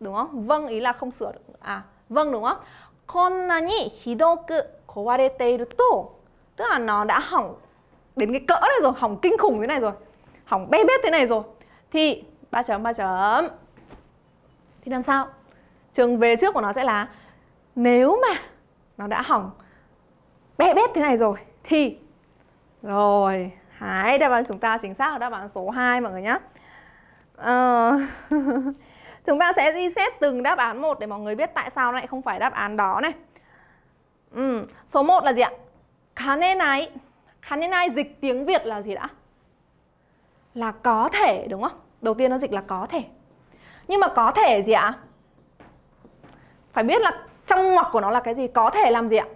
Speaker 1: Đúng không? Vâng ý là không sửa được. À, vâng đúng không? Konna ni hidoku kowarete iru to. Tức là nó đã hỏng đến cái cỡ này rồi, hỏng kinh khủng thế này rồi. Hỏng bê bết thế này rồi. Thì ba chấm ba chấm. Thì làm sao? trường về trước của nó sẽ là nếu mà nó đã hỏng bé bét thế này rồi thì rồi hãy đáp án chúng ta chính xác là đáp án số 2 mọi người nhé ờ... *laughs* chúng ta sẽ đi xét từng đáp án một để mọi người biết tại sao lại không phải đáp án đó này ừ. số 1 là gì ạ kanenai kanenai dịch tiếng Việt là gì đã là có thể đúng không đầu tiên nó dịch là có thể. Nhưng mà có thể gì ạ? Phải biết là trong ngoặc của nó là cái gì? Có thể làm gì ạ?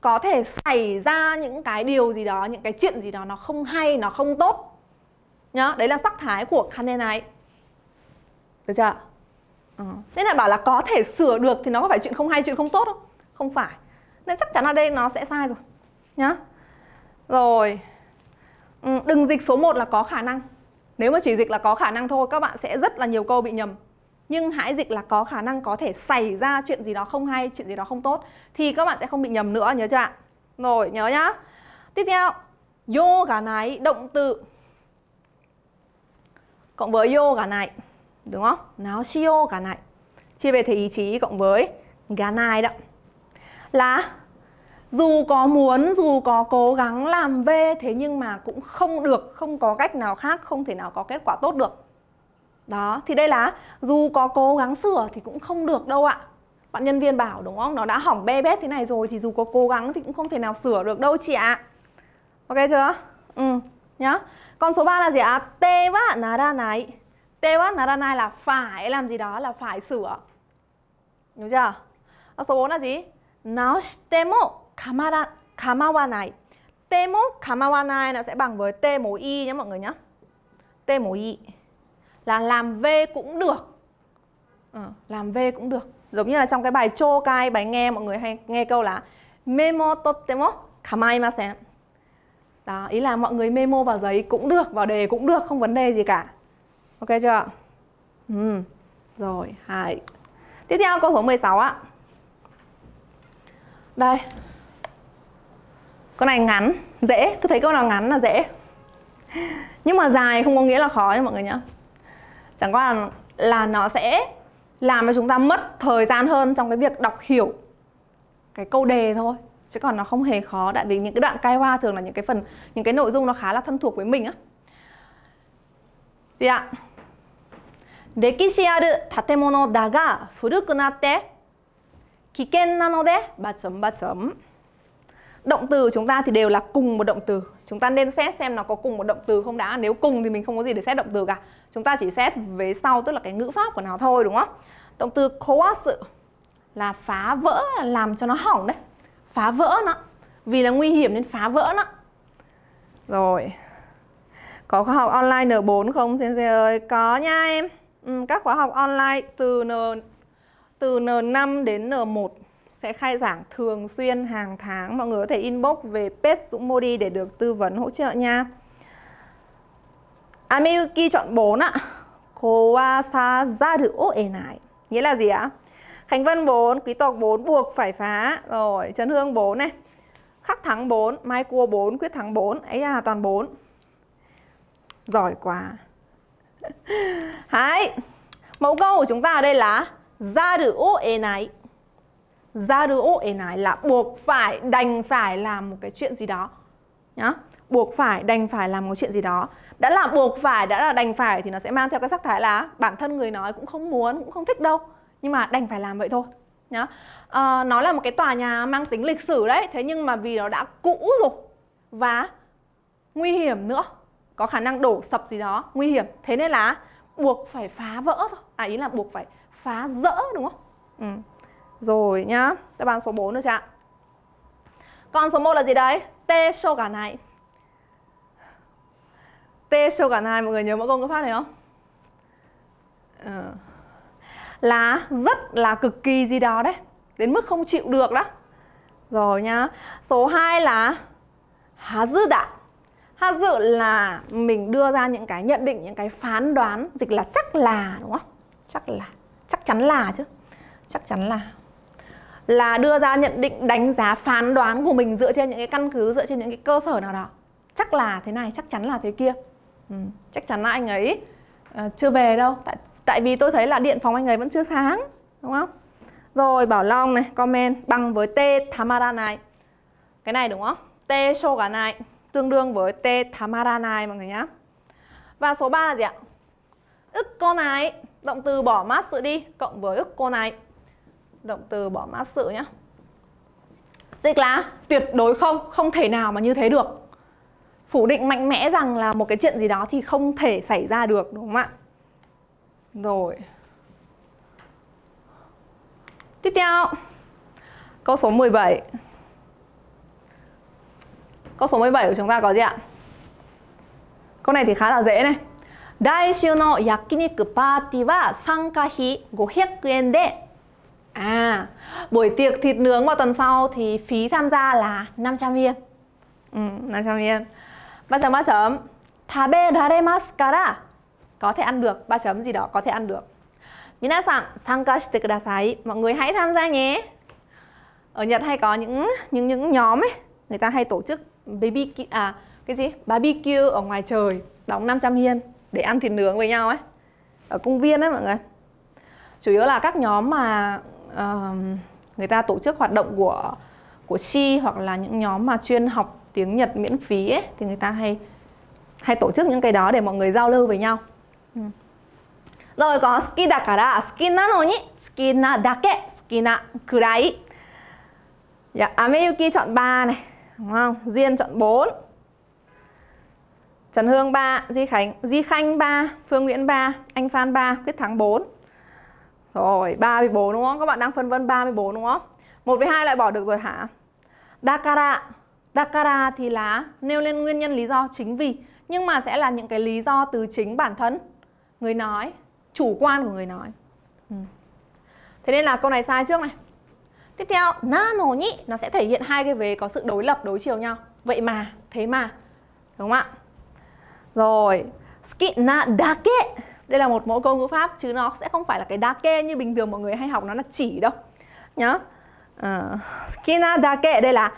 Speaker 1: Có thể xảy ra những cái điều gì đó những cái chuyện gì đó nó không hay nó không tốt. Nhá đấy là sắc thái của kane này. Được chưa ừ. thế là bảo là có thể sửa được thì nó có phải chuyện không hay chuyện không tốt không? Không phải. Nên chắc chắn là đây nó sẽ sai rồi. Nhá. Rồi. Ừ, đừng dịch số 1 là có khả năng nếu mà chỉ dịch là có khả năng thôi các bạn sẽ rất là nhiều câu bị nhầm nhưng hãy dịch là có khả năng có thể xảy ra chuyện gì đó không hay, chuyện gì đó không tốt thì các bạn sẽ không bị nhầm nữa nhớ chưa ạ? Rồi, nhớ nhá. Tiếp theo, yoga này động từ cộng với yoga này, đúng không? Nào shi cả này. Chia về thể ý chí cộng với ga này đó. Là dù có muốn, dù có cố gắng làm V thế nhưng mà cũng không được, không có cách nào khác, không thể nào có kết quả tốt được. Đó, thì đây là dù có cố gắng sửa thì cũng không được đâu ạ Bạn nhân viên bảo đúng không? Nó đã hỏng be bét thế này rồi thì dù có cố gắng thì cũng không thể nào sửa được đâu chị ạ Ok chưa? Ừ, nhá con số 3 là gì ạ? Te wa naranai Te nara này là phải làm gì đó là phải sửa Đúng chưa? Số 4 là gì? Naoshitemo kamara, kamawanai Temo kamawanai nó sẽ bằng với T mối Y nhé mọi người nhé. T mối Y. Là làm V cũng được. Ừ, làm V cũng được. Giống như là trong cái bài chô cai bài nghe mọi người hay nghe câu là memo totemo kamaimasen đó ý là mọi người memo vào giấy cũng được vào đề cũng được không vấn đề gì cả. Ok chưa ừ. rồi hai. Tiếp theo câu số 16 ạ. Đây câu này ngắn dễ tôi thấy câu nào ngắn là dễ nhưng mà dài không có nghĩa là khó nha mọi người nhé chẳng qua là, là nó sẽ làm cho chúng ta mất thời gian hơn trong cái việc đọc hiểu cái câu đề thôi chứ còn nó không hề khó tại vì những cái đoạn cai hoa thường là những cái phần những cái nội dung nó khá là thân thuộc với mình á gì ạ 歴史ある建物だが古くなって危険なのでバチョンバチョン Động từ chúng ta thì đều là cùng một động từ. Chúng ta nên xét xem nó có cùng một động từ không đã. Nếu cùng thì mình không có gì để xét động từ cả. Chúng ta chỉ xét về sau tức là cái ngữ pháp của nó thôi đúng không? Động từ sự là phá vỡ, làm cho nó hỏng đấy. Phá vỡ nó. Vì là nguy hiểm nên phá vỡ nó. Rồi. Có khóa học online N4 không? Sensei ơi? Có nha em. Ừ, Các khóa học online từ N từ N5 đến N1 sẽ khai giảng thường xuyên hàng tháng. Mọi người có thể inbox về page Dũng Modi để được tư vấn hỗ trợ nha. Amiyuki chọn 4 ạ. Kowasazaru o enai Nghĩa là gì ạ? Khánh Vân 4, Quý Tộc 4 buộc phải phá. Rồi, Trần Hương 4 này. Khắc Thắng 4, Mai Cua 4, Quyết Thắng 4 ấy à, toàn 4 Giỏi quá. *laughs* Hai Mẫu câu của chúng ta ở đây là Zaru. O ra đứa ế enai là buộc phải, đành phải làm một cái chuyện gì đó. Nhá. Buộc phải, đành phải làm một chuyện gì đó. Đã là buộc phải, đã là đành phải thì nó sẽ mang theo cái sắc thái là Bản thân người nói cũng không muốn, cũng không thích đâu. Nhưng mà đành phải làm vậy thôi. Nhá. À, Nó là một cái tòa nhà mang tính lịch sử đấy. Thế nhưng mà vì nó đã cũ rồi. Và nguy hiểm nữa. Có khả năng đổ sập gì đó, nguy hiểm. Thế nên là buộc phải phá vỡ thôi. À ý là buộc phải phá rỡ đúng không? Ừ. Rồi nhá Đáp án số 4 được chưa ạ? Còn số 1 là gì đấy? T show cả này T show cả này mọi người nhớ mẫu câu ngữ pháp này không? à. Là rất là cực kỳ gì đó đấy Đến mức không chịu được đó Rồi nhá Số 2 là há dự đã. há dự là mình đưa ra những cái nhận định, những cái phán đoán Dịch là chắc là đúng không? Chắc là chắc chắn là chứ chắc chắn là là đưa ra nhận định đánh giá phán đoán của mình dựa trên những cái căn cứ dựa trên những cái cơ sở nào đó. Chắc là thế này chắc chắn là thế kia. Ừ, chắc chắn là anh ấy uh, chưa về đâu. Tại tại vì tôi thấy là điện phòng anh ấy vẫn chưa sáng đúng không? Rồi bảo long này comment bằng với t tamara này. Cái này đúng không? T shoga này tương đương với t tamara này mọi người nhá. Và số 3 là gì ạ? Ức con này Động từ bỏ mát sự đi cộng với ức cô này Động từ bỏ mát sự nhá. Dịch là tuyệt đối không, không thể nào mà như thế được. Phủ định mạnh mẽ rằng là một cái chuyện gì đó thì không thể xảy ra được đúng không ạ? Rồi. Tiếp theo. Câu số 17. Câu số 17 của chúng ta có gì ạ? Câu này thì khá là dễ này. 来週の焼肉パーティーは参加費500円で À, buổi tiệc thịt nướng vào tuần sau thì phí tham gia là 500 yên. Ừ, 500 yên. Ba chấm ba chấm. Tabe daremasu kara. Có thể ăn được, ba chấm gì đó có thể ăn được. Minasan, sanka shite kudasai. Mọi người hãy tham gia nhé. Ở Nhật hay có những những những nhóm ấy, người ta hay tổ chức BBQ à cái gì? Barbecue ở ngoài trời, đóng 500 yên để ăn thịt nướng với nhau ấy ở công viên đấy mọi người chủ yếu là các nhóm mà uh, người ta tổ chức hoạt động của của chi hoặc là những nhóm mà chuyên học tiếng Nhật miễn phí ấy, thì người ta hay hay tổ chức những cái đó để mọi người giao lưu với nhau. Ừ. Rồi có ski dakara, ski nano ni, ski na dake, ski na kurai. Dạ, à, Ameyuki chọn 3 này, đúng không? Duyên chọn 4. Trần Hương 3, Di Khánh, Di Khanh 3, Phương Nguyễn 3, anh Phan 3, Quyết Thắng 4. Rồi, 34 đúng không? Các bạn đang phân vân 34 đúng không? 1 với 2 lại bỏ được rồi hả? Dakara. Dakara thì là nêu lên nguyên nhân lý do chính vì nhưng mà sẽ là những cái lý do từ chính bản thân người nói, chủ quan của người nói. Ừ. Thế nên là câu này sai trước này. Tiếp theo, nano nhị nó sẽ thể hiện hai cái vế có sự đối lập đối chiều nhau. Vậy mà, thế mà. Đúng không ạ? Rồi, skina dake. Đây là một mẫu câu ngữ pháp chứ nó sẽ không phải là cái đa kê như bình thường mọi người hay học nó là chỉ đâu. Nhá. Uh, skina dake đây là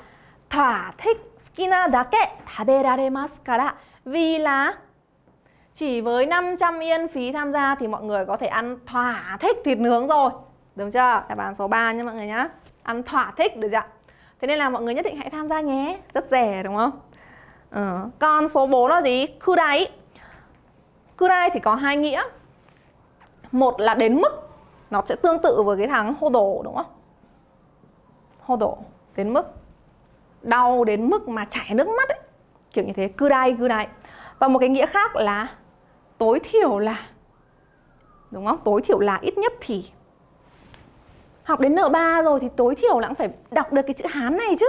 Speaker 1: thỏa thích skina dake taberaremasu kara. Vì là chỉ với 500 yên phí tham gia thì mọi người có thể ăn thỏa thích thịt nướng rồi. đúng chưa? Đáp án số 3 nha mọi người nhá. Ăn thỏa thích được chưa? Thế nên là mọi người nhất định hãy tham gia nhé Rất rẻ đúng không? Ờ, ừ. Còn số 4 là gì? Kudai Kurai thì có hai nghĩa. Một là đến mức, Nó sẽ tương tự với cái thằng hô đổ đúng không? Hô đổ Đến mức. Đau đến mức mà chảy nước mắt ấy. Kiểu như thế, kurai kurai. Và một cái nghĩa khác là Tối thiểu là, Đúng không? Tối thiểu là ít nhất thì. Học đến N3 rồi thì tối thiểu là cũng phải đọc được cái chữ Hán này chứ.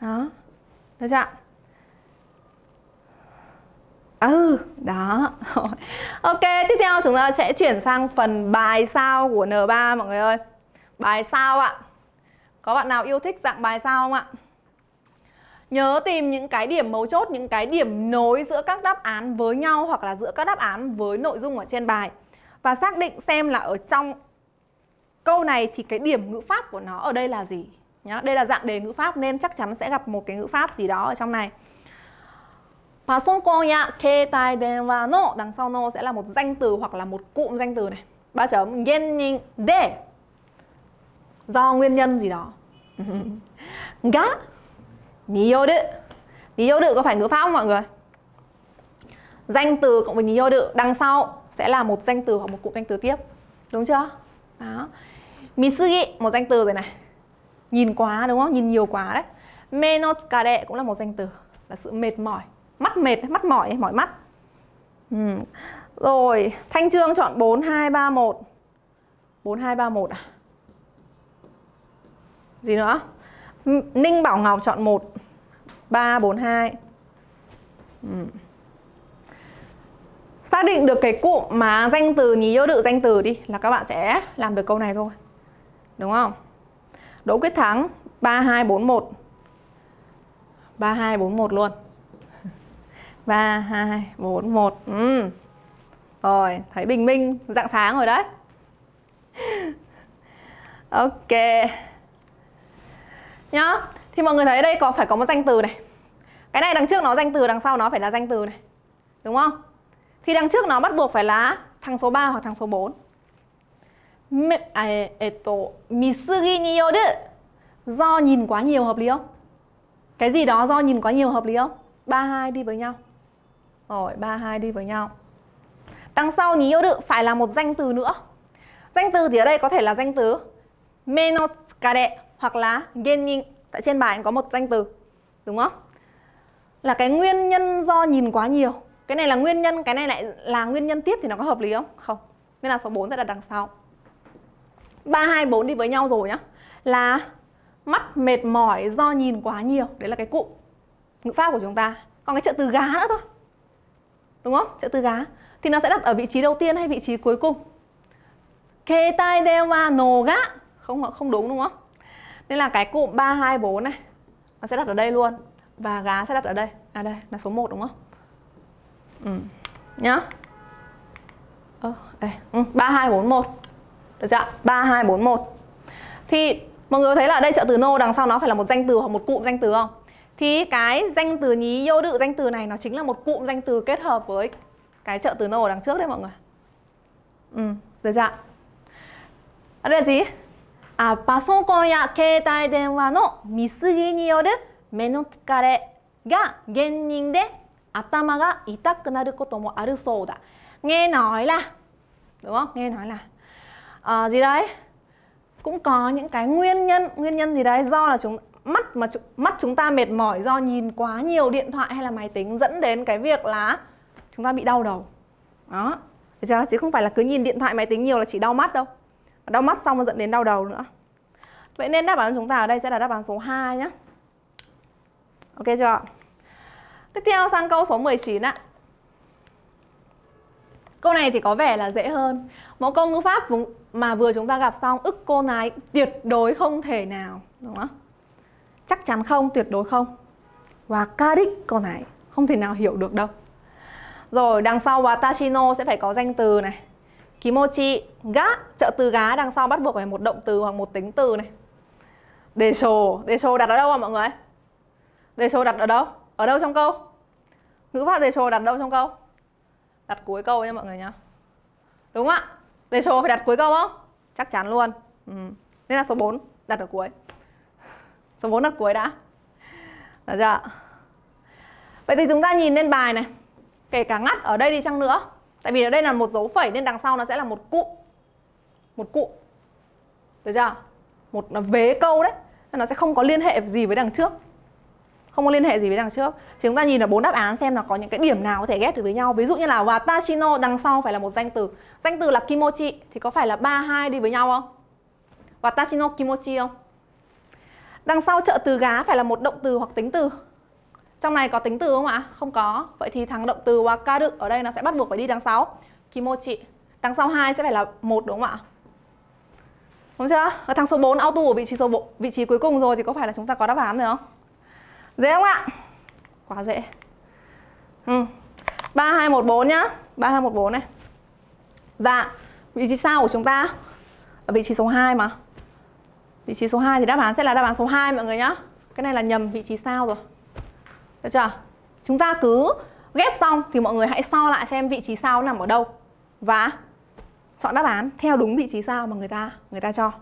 Speaker 1: Đó. Được chưa Ừ, đó. *laughs* Ok, tiếp theo chúng ta sẽ chuyển sang phần bài sao của N3 mọi người ơi. Bài sao ạ? Có bạn nào yêu thích dạng bài sao không ạ? Nhớ tìm những cái điểm mấu chốt, những cái điểm nối giữa các đáp án với nhau Hoặc là giữa các đáp án với nội dung ở trên bài. Và xác định xem là ở trong câu này thì cái điểm ngữ pháp của nó ở đây là gì. Nhá đây là dạng đề ngữ pháp nên chắc chắn sẽ gặp một cái ngữ pháp gì đó ở trong này. Và Songkong ya, kê tai đen và no đằng sau no sẽ là một danh từ hoặc là một cụm danh từ này. Ba chấm gennin de do nguyên nhân gì đó? Ga niyoru niyoru có phải ngữ pháp không mọi người? Danh từ cộng với niyoru đằng sau sẽ là một danh từ hoặc một cụm danh từ tiếp. Đúng chưa? Đó. Misugi, một danh từ rồi này. Nhìn quá đúng không? Nhìn nhiều quá đấy. Menotkare cũng là một danh từ. Là sự mệt mỏi. Mắt mệt, mắt mỏi, mỏi mắt ừ. Rồi, Thanh Trương chọn 4, 2, 3, 1 4, 2, 3, 1 à? Gì nữa? Ninh Bảo Ngọc chọn 1 3, 4, 2 ừ. Xác định được cái cụm mà danh từ nhí vô đự danh từ đi Là các bạn sẽ làm được câu này thôi Đúng không? Đỗ Quyết Thắng 3241 3241 luôn 3, 2, 4, 1 ừ. Rồi, thấy bình minh dạng sáng rồi đấy *laughs* Ok Nhá Thì mọi người thấy đây có phải có một danh từ này Cái này đằng trước nó danh từ, đằng sau nó phải là danh từ này Đúng không? Thì đằng trước nó bắt buộc phải là thằng số 3 hoặc thằng số 4 à, eto, misugi ni yoru Do nhìn quá nhiều hợp lý không? Cái gì đó do nhìn quá nhiều hợp lý không? 3, 2 đi với nhau rồi, 32 đi với nhau. Đằng sau nhí yoru phải là một danh từ nữa. Danh từ thì ở đây có thể là danh từ Menotkare hoặc là Genin. Tại trên bài có một danh từ Đúng không? Là cái nguyên nhân do nhìn quá nhiều. Cái này là nguyên nhân, cái này lại là nguyên nhân tiếp thì nó có hợp lý không? Không. Nên là số 4 sẽ là đằng sau. 3, 2, 4 đi với nhau rồi nhá. Là mắt mệt mỏi do nhìn quá nhiều. Đấy là cái cụ ngữ pháp của chúng ta. Còn cái trợ từ gá nữa thôi. Đúng không? Trợ từ gá Thì nó sẽ đặt ở vị trí đầu tiên hay vị trí cuối cùng Keitai dewa no ga Không, không đúng đúng không? Nên là cái cụm 3, 2, 4 này Nó sẽ đặt ở đây luôn Và gá sẽ đặt ở đây À đây là số 1 đúng không? Ừ. Nhá Ờ, đây. Ừ, 3, 2, 4, 1 được chưa? 3, 2, 4, 1 Thì mọi người thấy là ở đây trợ từ no đằng sau nó phải là một danh từ hoặc một cụm danh từ không? thì cái danh từ nhí vô đự danh từ này nó chính là một cụm danh từ kết hợp với cái trợ từ nô ở đằng trước đấy mọi người. Ừ được chưa ở đây là gì? À pasokon ya keitai denwa no misugi ni yoru me no tsukare ga gennin de atama ga itaku naru koto mo aru sou da. Nghe nói là đúng không? Nghe nói là. À, gì đấy? Cũng có những cái nguyên nhân nguyên nhân gì đấy do là chúng mắt mà mắt chúng ta mệt mỏi do nhìn quá nhiều điện thoại hay là máy tính dẫn đến cái việc là chúng ta bị đau đầu. Đó. Được chưa? Chứ không phải là cứ nhìn điện thoại, máy tính nhiều là chỉ đau mắt đâu. Đau mắt xong nó dẫn đến đau đầu nữa. Vậy nên đáp án của chúng ta ở đây sẽ là đáp án số 2 nhé ok chưa tiếp theo sang câu số 19 ạ. Câu này thì có vẻ là dễ hơn. Một câu ngữ pháp mà vừa chúng ta gặp xong, ức cô này tuyệt đối không thể nào, đúng không chắc chắn không, tuyệt đối không. Và karik câu này, không thể nào hiểu được đâu. Rồi, đằng sau watashino sẽ phải có danh từ này. Kimochi ga, trợ từ gá đằng sau bắt buộc phải một động từ hoặc một tính từ này. Desho desho đặt ở đâu à mọi người? Desho đặt ở đâu? Ở đâu trong câu? Ngữ pháp desho đặt đâu trong câu? Đặt cuối câu nha mọi người nhá. Đúng ạ? Ạ Ratio phải đặt cuối câu không? Chắc chắn luôn. Ừ. Nên là số 4 đặt ở cuối số vốn đặt cuối đã. Được chưa vậy thì chúng ta nhìn lên bài này. Kể cả ngắt ở đây đi chăng nữa. Tại vì ở đây là một dấu phẩy nên đằng sau nó sẽ là một cụm một cụm được chưa một vế câu đấy. Nó sẽ không có liên hệ gì với đằng trước. Không có liên hệ gì với đằng trước. Thì chúng ta nhìn ở bốn đáp án xem là có những cái điểm nào có thể ghép được với nhau. Ví dụ như là watashino đằng sau phải là một danh từ. Danh từ là kimochi. Thì có phải là ba hai đi với nhau không? Watashino kimochi không? Đằng sau trợ từ gá phải là một động từ hoặc tính từ trong này có tính từ không ạ không có vậy thì thằng động từ wakaru ở đây nó sẽ bắt buộc phải đi đằng sau kimochi đằng sau hai sẽ phải là một đúng không ạ đúng chưa ở thằng số 4 auto ở vị trí số 4, vị trí cuối cùng rồi thì có phải là chúng ta có đáp án rồi không Dễ không ạ? Quá dễ. Ừ. 3 2 1 4 nhá. 3 2 1 4 này. Và vị trí sau của chúng ta ở vị trí số 2 mà. Vị trí số 2 thì đáp án sẽ là đáp án số 2 mọi người nhá. Cái này là nhầm vị trí sao rồi. Được chưa? Chúng ta cứ ghép xong thì mọi người hãy so lại xem vị trí sao nằm ở đâu và chọn đáp án theo đúng vị trí sao mà người ta người ta cho.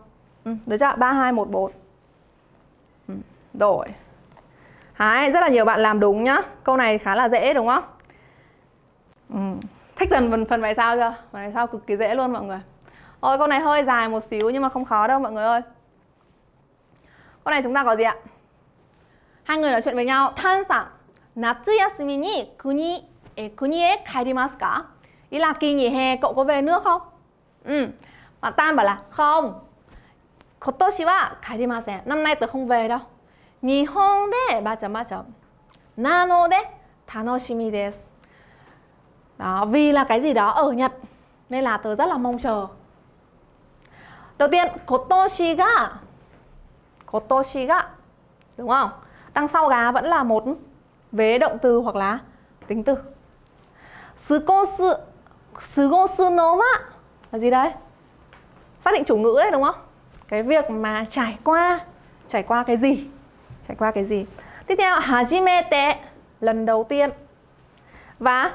Speaker 1: Ừ, được chưa? 3214. Ừ, đổi Đấy, rất là nhiều bạn làm đúng nhá Câu này khá là dễ đúng không? Ừ. Thích dần phần, phần bài sao chưa? Bài sao cực kỳ dễ luôn mọi người Ôi câu này hơi dài một xíu nhưng mà không khó đâu mọi người ơi Câu này chúng ta có gì ạ? Hai người nói chuyện với nhau. Than sản, natsu yasumi ni kuni e kuni e kairimasu ka? Ý là kỳ nghỉ hè cậu có về nước không? Ừ. Mà Tan bảo là không. Kotoshi wa kairimasen. Năm nay tớ không về đâu. Nihon de ba chấm ba chấm. Nano de tanoshimi desu. Đó, vì là cái gì đó ở Nhật nên là tớ rất là mong chờ. Đầu tiên, Kotoshi ga có toshiga đúng không? Đằng sau gá vẫn là một vế động từ hoặc là tính từ. Sugosu sugosu no wa là gì đấy? Xác định chủ ngữ đấy, đúng không? Cái việc mà trải qua trải qua cái gì? Trải qua cái gì? Tiếp theo, hajimete, lần đầu tiên. Và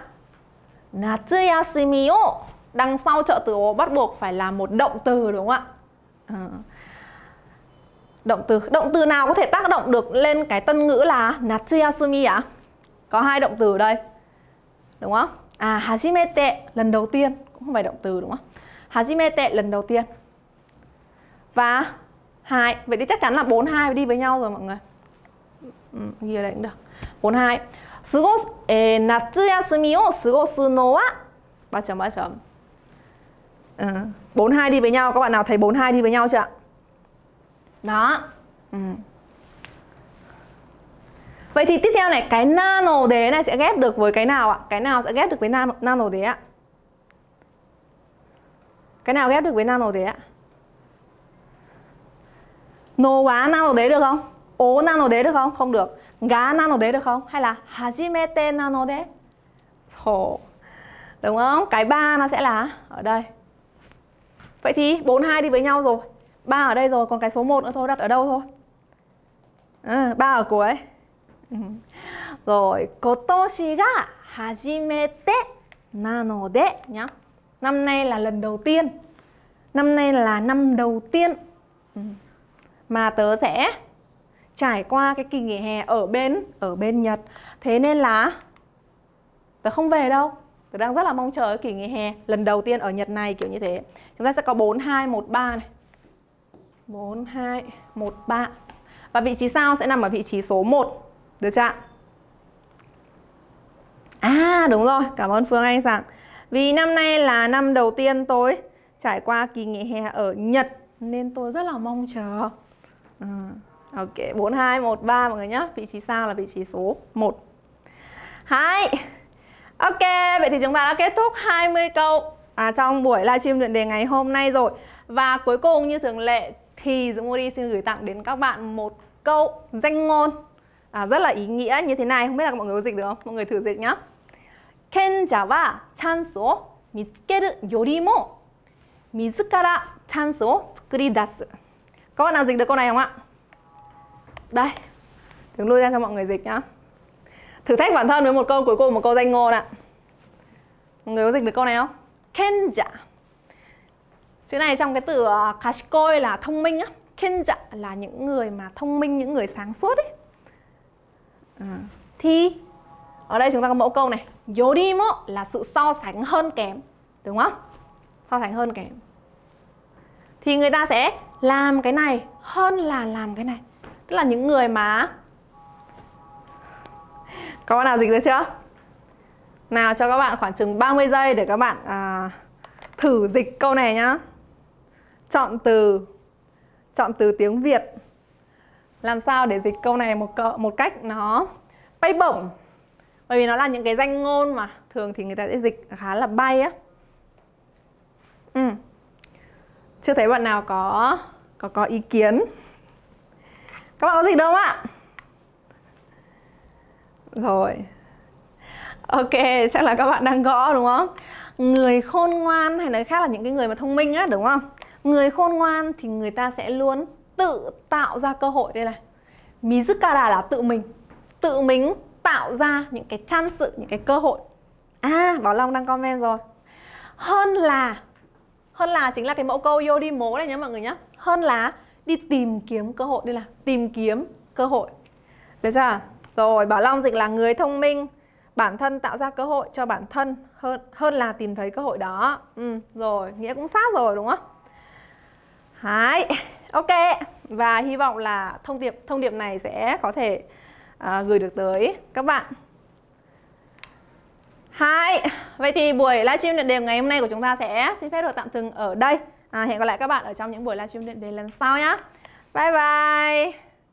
Speaker 1: natsuyasumi o đằng sau trợ từ bắt buộc phải là một động từ, đúng không ạ. Ờ động từ động từ nào có thể tác động được lên cái tân ngữ là natsuyasumi ạ? À? có hai động từ đây đúng không? À hajimete lần đầu tiên. Cũng không phải động từ đúng không? Hajimete lần đầu tiên. Và hai vậy thì chắc chắn là bốn hai đi với nhau rồi mọi người. Ừ, ghi ở đây cũng được. Bốn hai. Sugos e natsuyasumi o sugosu no wa? Ba chấm ba chấm. Ừ, bốn hai đi với nhau. Các bạn nào thấy bốn hai đi với nhau chưa ạ? Đó ừ. Vậy thì tiếp theo này cái nano đế này sẽ ghép được với cái nào ạ? Cái nào sẽ ghép được với nano, nano đế ạ? Cái nào ghép được với nano đế ạ? Nô quá nano đế được không? ố nano đế được không? Không được. Gá nano đế được không? Hay là hajimete nano đế? Thổ. Đúng không? Cái ba nó sẽ là ở đây. Vậy thì 4 2 đi với nhau rồi. 3 ở đây rồi, còn cái số 1 nữa thôi đặt ở đâu thôi? Ừ, à, 3 ở cuối. Ừ. Rồi, kotoshi ga hajimete nano de nhá. Năm nay là lần đầu tiên. Năm nay là năm đầu tiên. Ừ. Mà tớ sẽ trải qua cái kỳ nghỉ hè ở bên ở bên Nhật thế nên là tớ không về đâu tớ đang rất là mong chờ cái kỳ nghỉ hè lần đầu tiên ở Nhật này kiểu như thế chúng ta sẽ có 4 2 1 3 này 4 2 1 3 và vị trí sao sẽ nằm ở vị trí số 1 được chưa ạ? À đúng rồi, cảm ơn Phương Anh rằng Vì năm nay là năm đầu tiên tôi trải qua kỳ nghỉ hè ở Nhật Nên tôi rất là mong chờ. Ừ. Ok, 4, 2, 1, 3 mọi người nhé Vị trí sao là vị trí số 1 2 Ok, vậy thì chúng ta đã kết thúc 20 câu à, trong buổi livestream luyện đề ngày hôm nay rồi. Và cuối cùng như thường lệ thì Dũng Mori xin gửi tặng đến các bạn một câu danh ngôn à, rất là ý nghĩa như thế này Không biết là mọi người có dịch được không? Mọi người thử dịch nhá. Kenja wa chance o mitsukeru yorimo mizukara chance o tsukuri dasu Các bạn nào dịch được câu này không ạ? đây đứng lui ra cho mọi người dịch nhá thử thách bản thân với một câu cuối cùng một câu danh ngôn ạ mọi người có dịch được câu này không kenja chữ này trong cái từ ờ, kashikoi là thông minh á kenja là những người mà thông minh những người sáng suốt ấy. À. thì ở đây chúng ta có mẫu câu này yorimo là sự so sánh hơn kém đúng không? So sánh hơn kém. Thì người ta sẽ làm cái này hơn là làm cái này. Tức là những người mà *laughs* có bạn nào dịch được chưa? Nào cho các bạn khoảng chừng 30 giây để các bạn à, thử dịch câu này nhá chọn từ chọn từ tiếng Việt. Làm sao để dịch câu này một câu, một cách nó bay bổng? Bởi vì nó là những cái danh ngôn mà thường thì người ta sẽ dịch khá là bay á. Ừ. chưa thấy bạn nào có có có ý kiến. Các bạn có dịch đâu ạ? Rồi. Ok chắc là các bạn đang gõ đúng không? Người khôn ngoan hay nói khác là những cái người mà thông minh á đúng không? Người khôn ngoan thì người ta sẽ luôn tự tạo ra cơ hội. Đây này. Mizukara là tự mình. Tự mình tạo ra những cái chance những cái cơ hội. À bảo long đang comment rồi. Hơn là hơn là chính là cái mẫu câu yo đi mố này nhé mọi người nhé hơn là đi tìm kiếm cơ hội. Đây là tìm kiếm cơ hội. Được chưa? Rồi bảo long dịch là người thông minh. Bản thân tạo ra cơ hội cho bản thân hơn hơn là tìm thấy cơ hội đó. Ừ, rồi nghĩa cũng sát rồi đúng không? Đấy, ok và hy vọng là thông điệp thông điệp này sẽ có thể à, gửi được tới các bạn Hai, vậy thì buổi livestream điện đề ngày hôm nay của chúng ta sẽ xin phép được tạm dừng ở đây. À, hẹn gặp lại các bạn ở trong những buổi livestream điện đề lần sau nhé. Bye bye.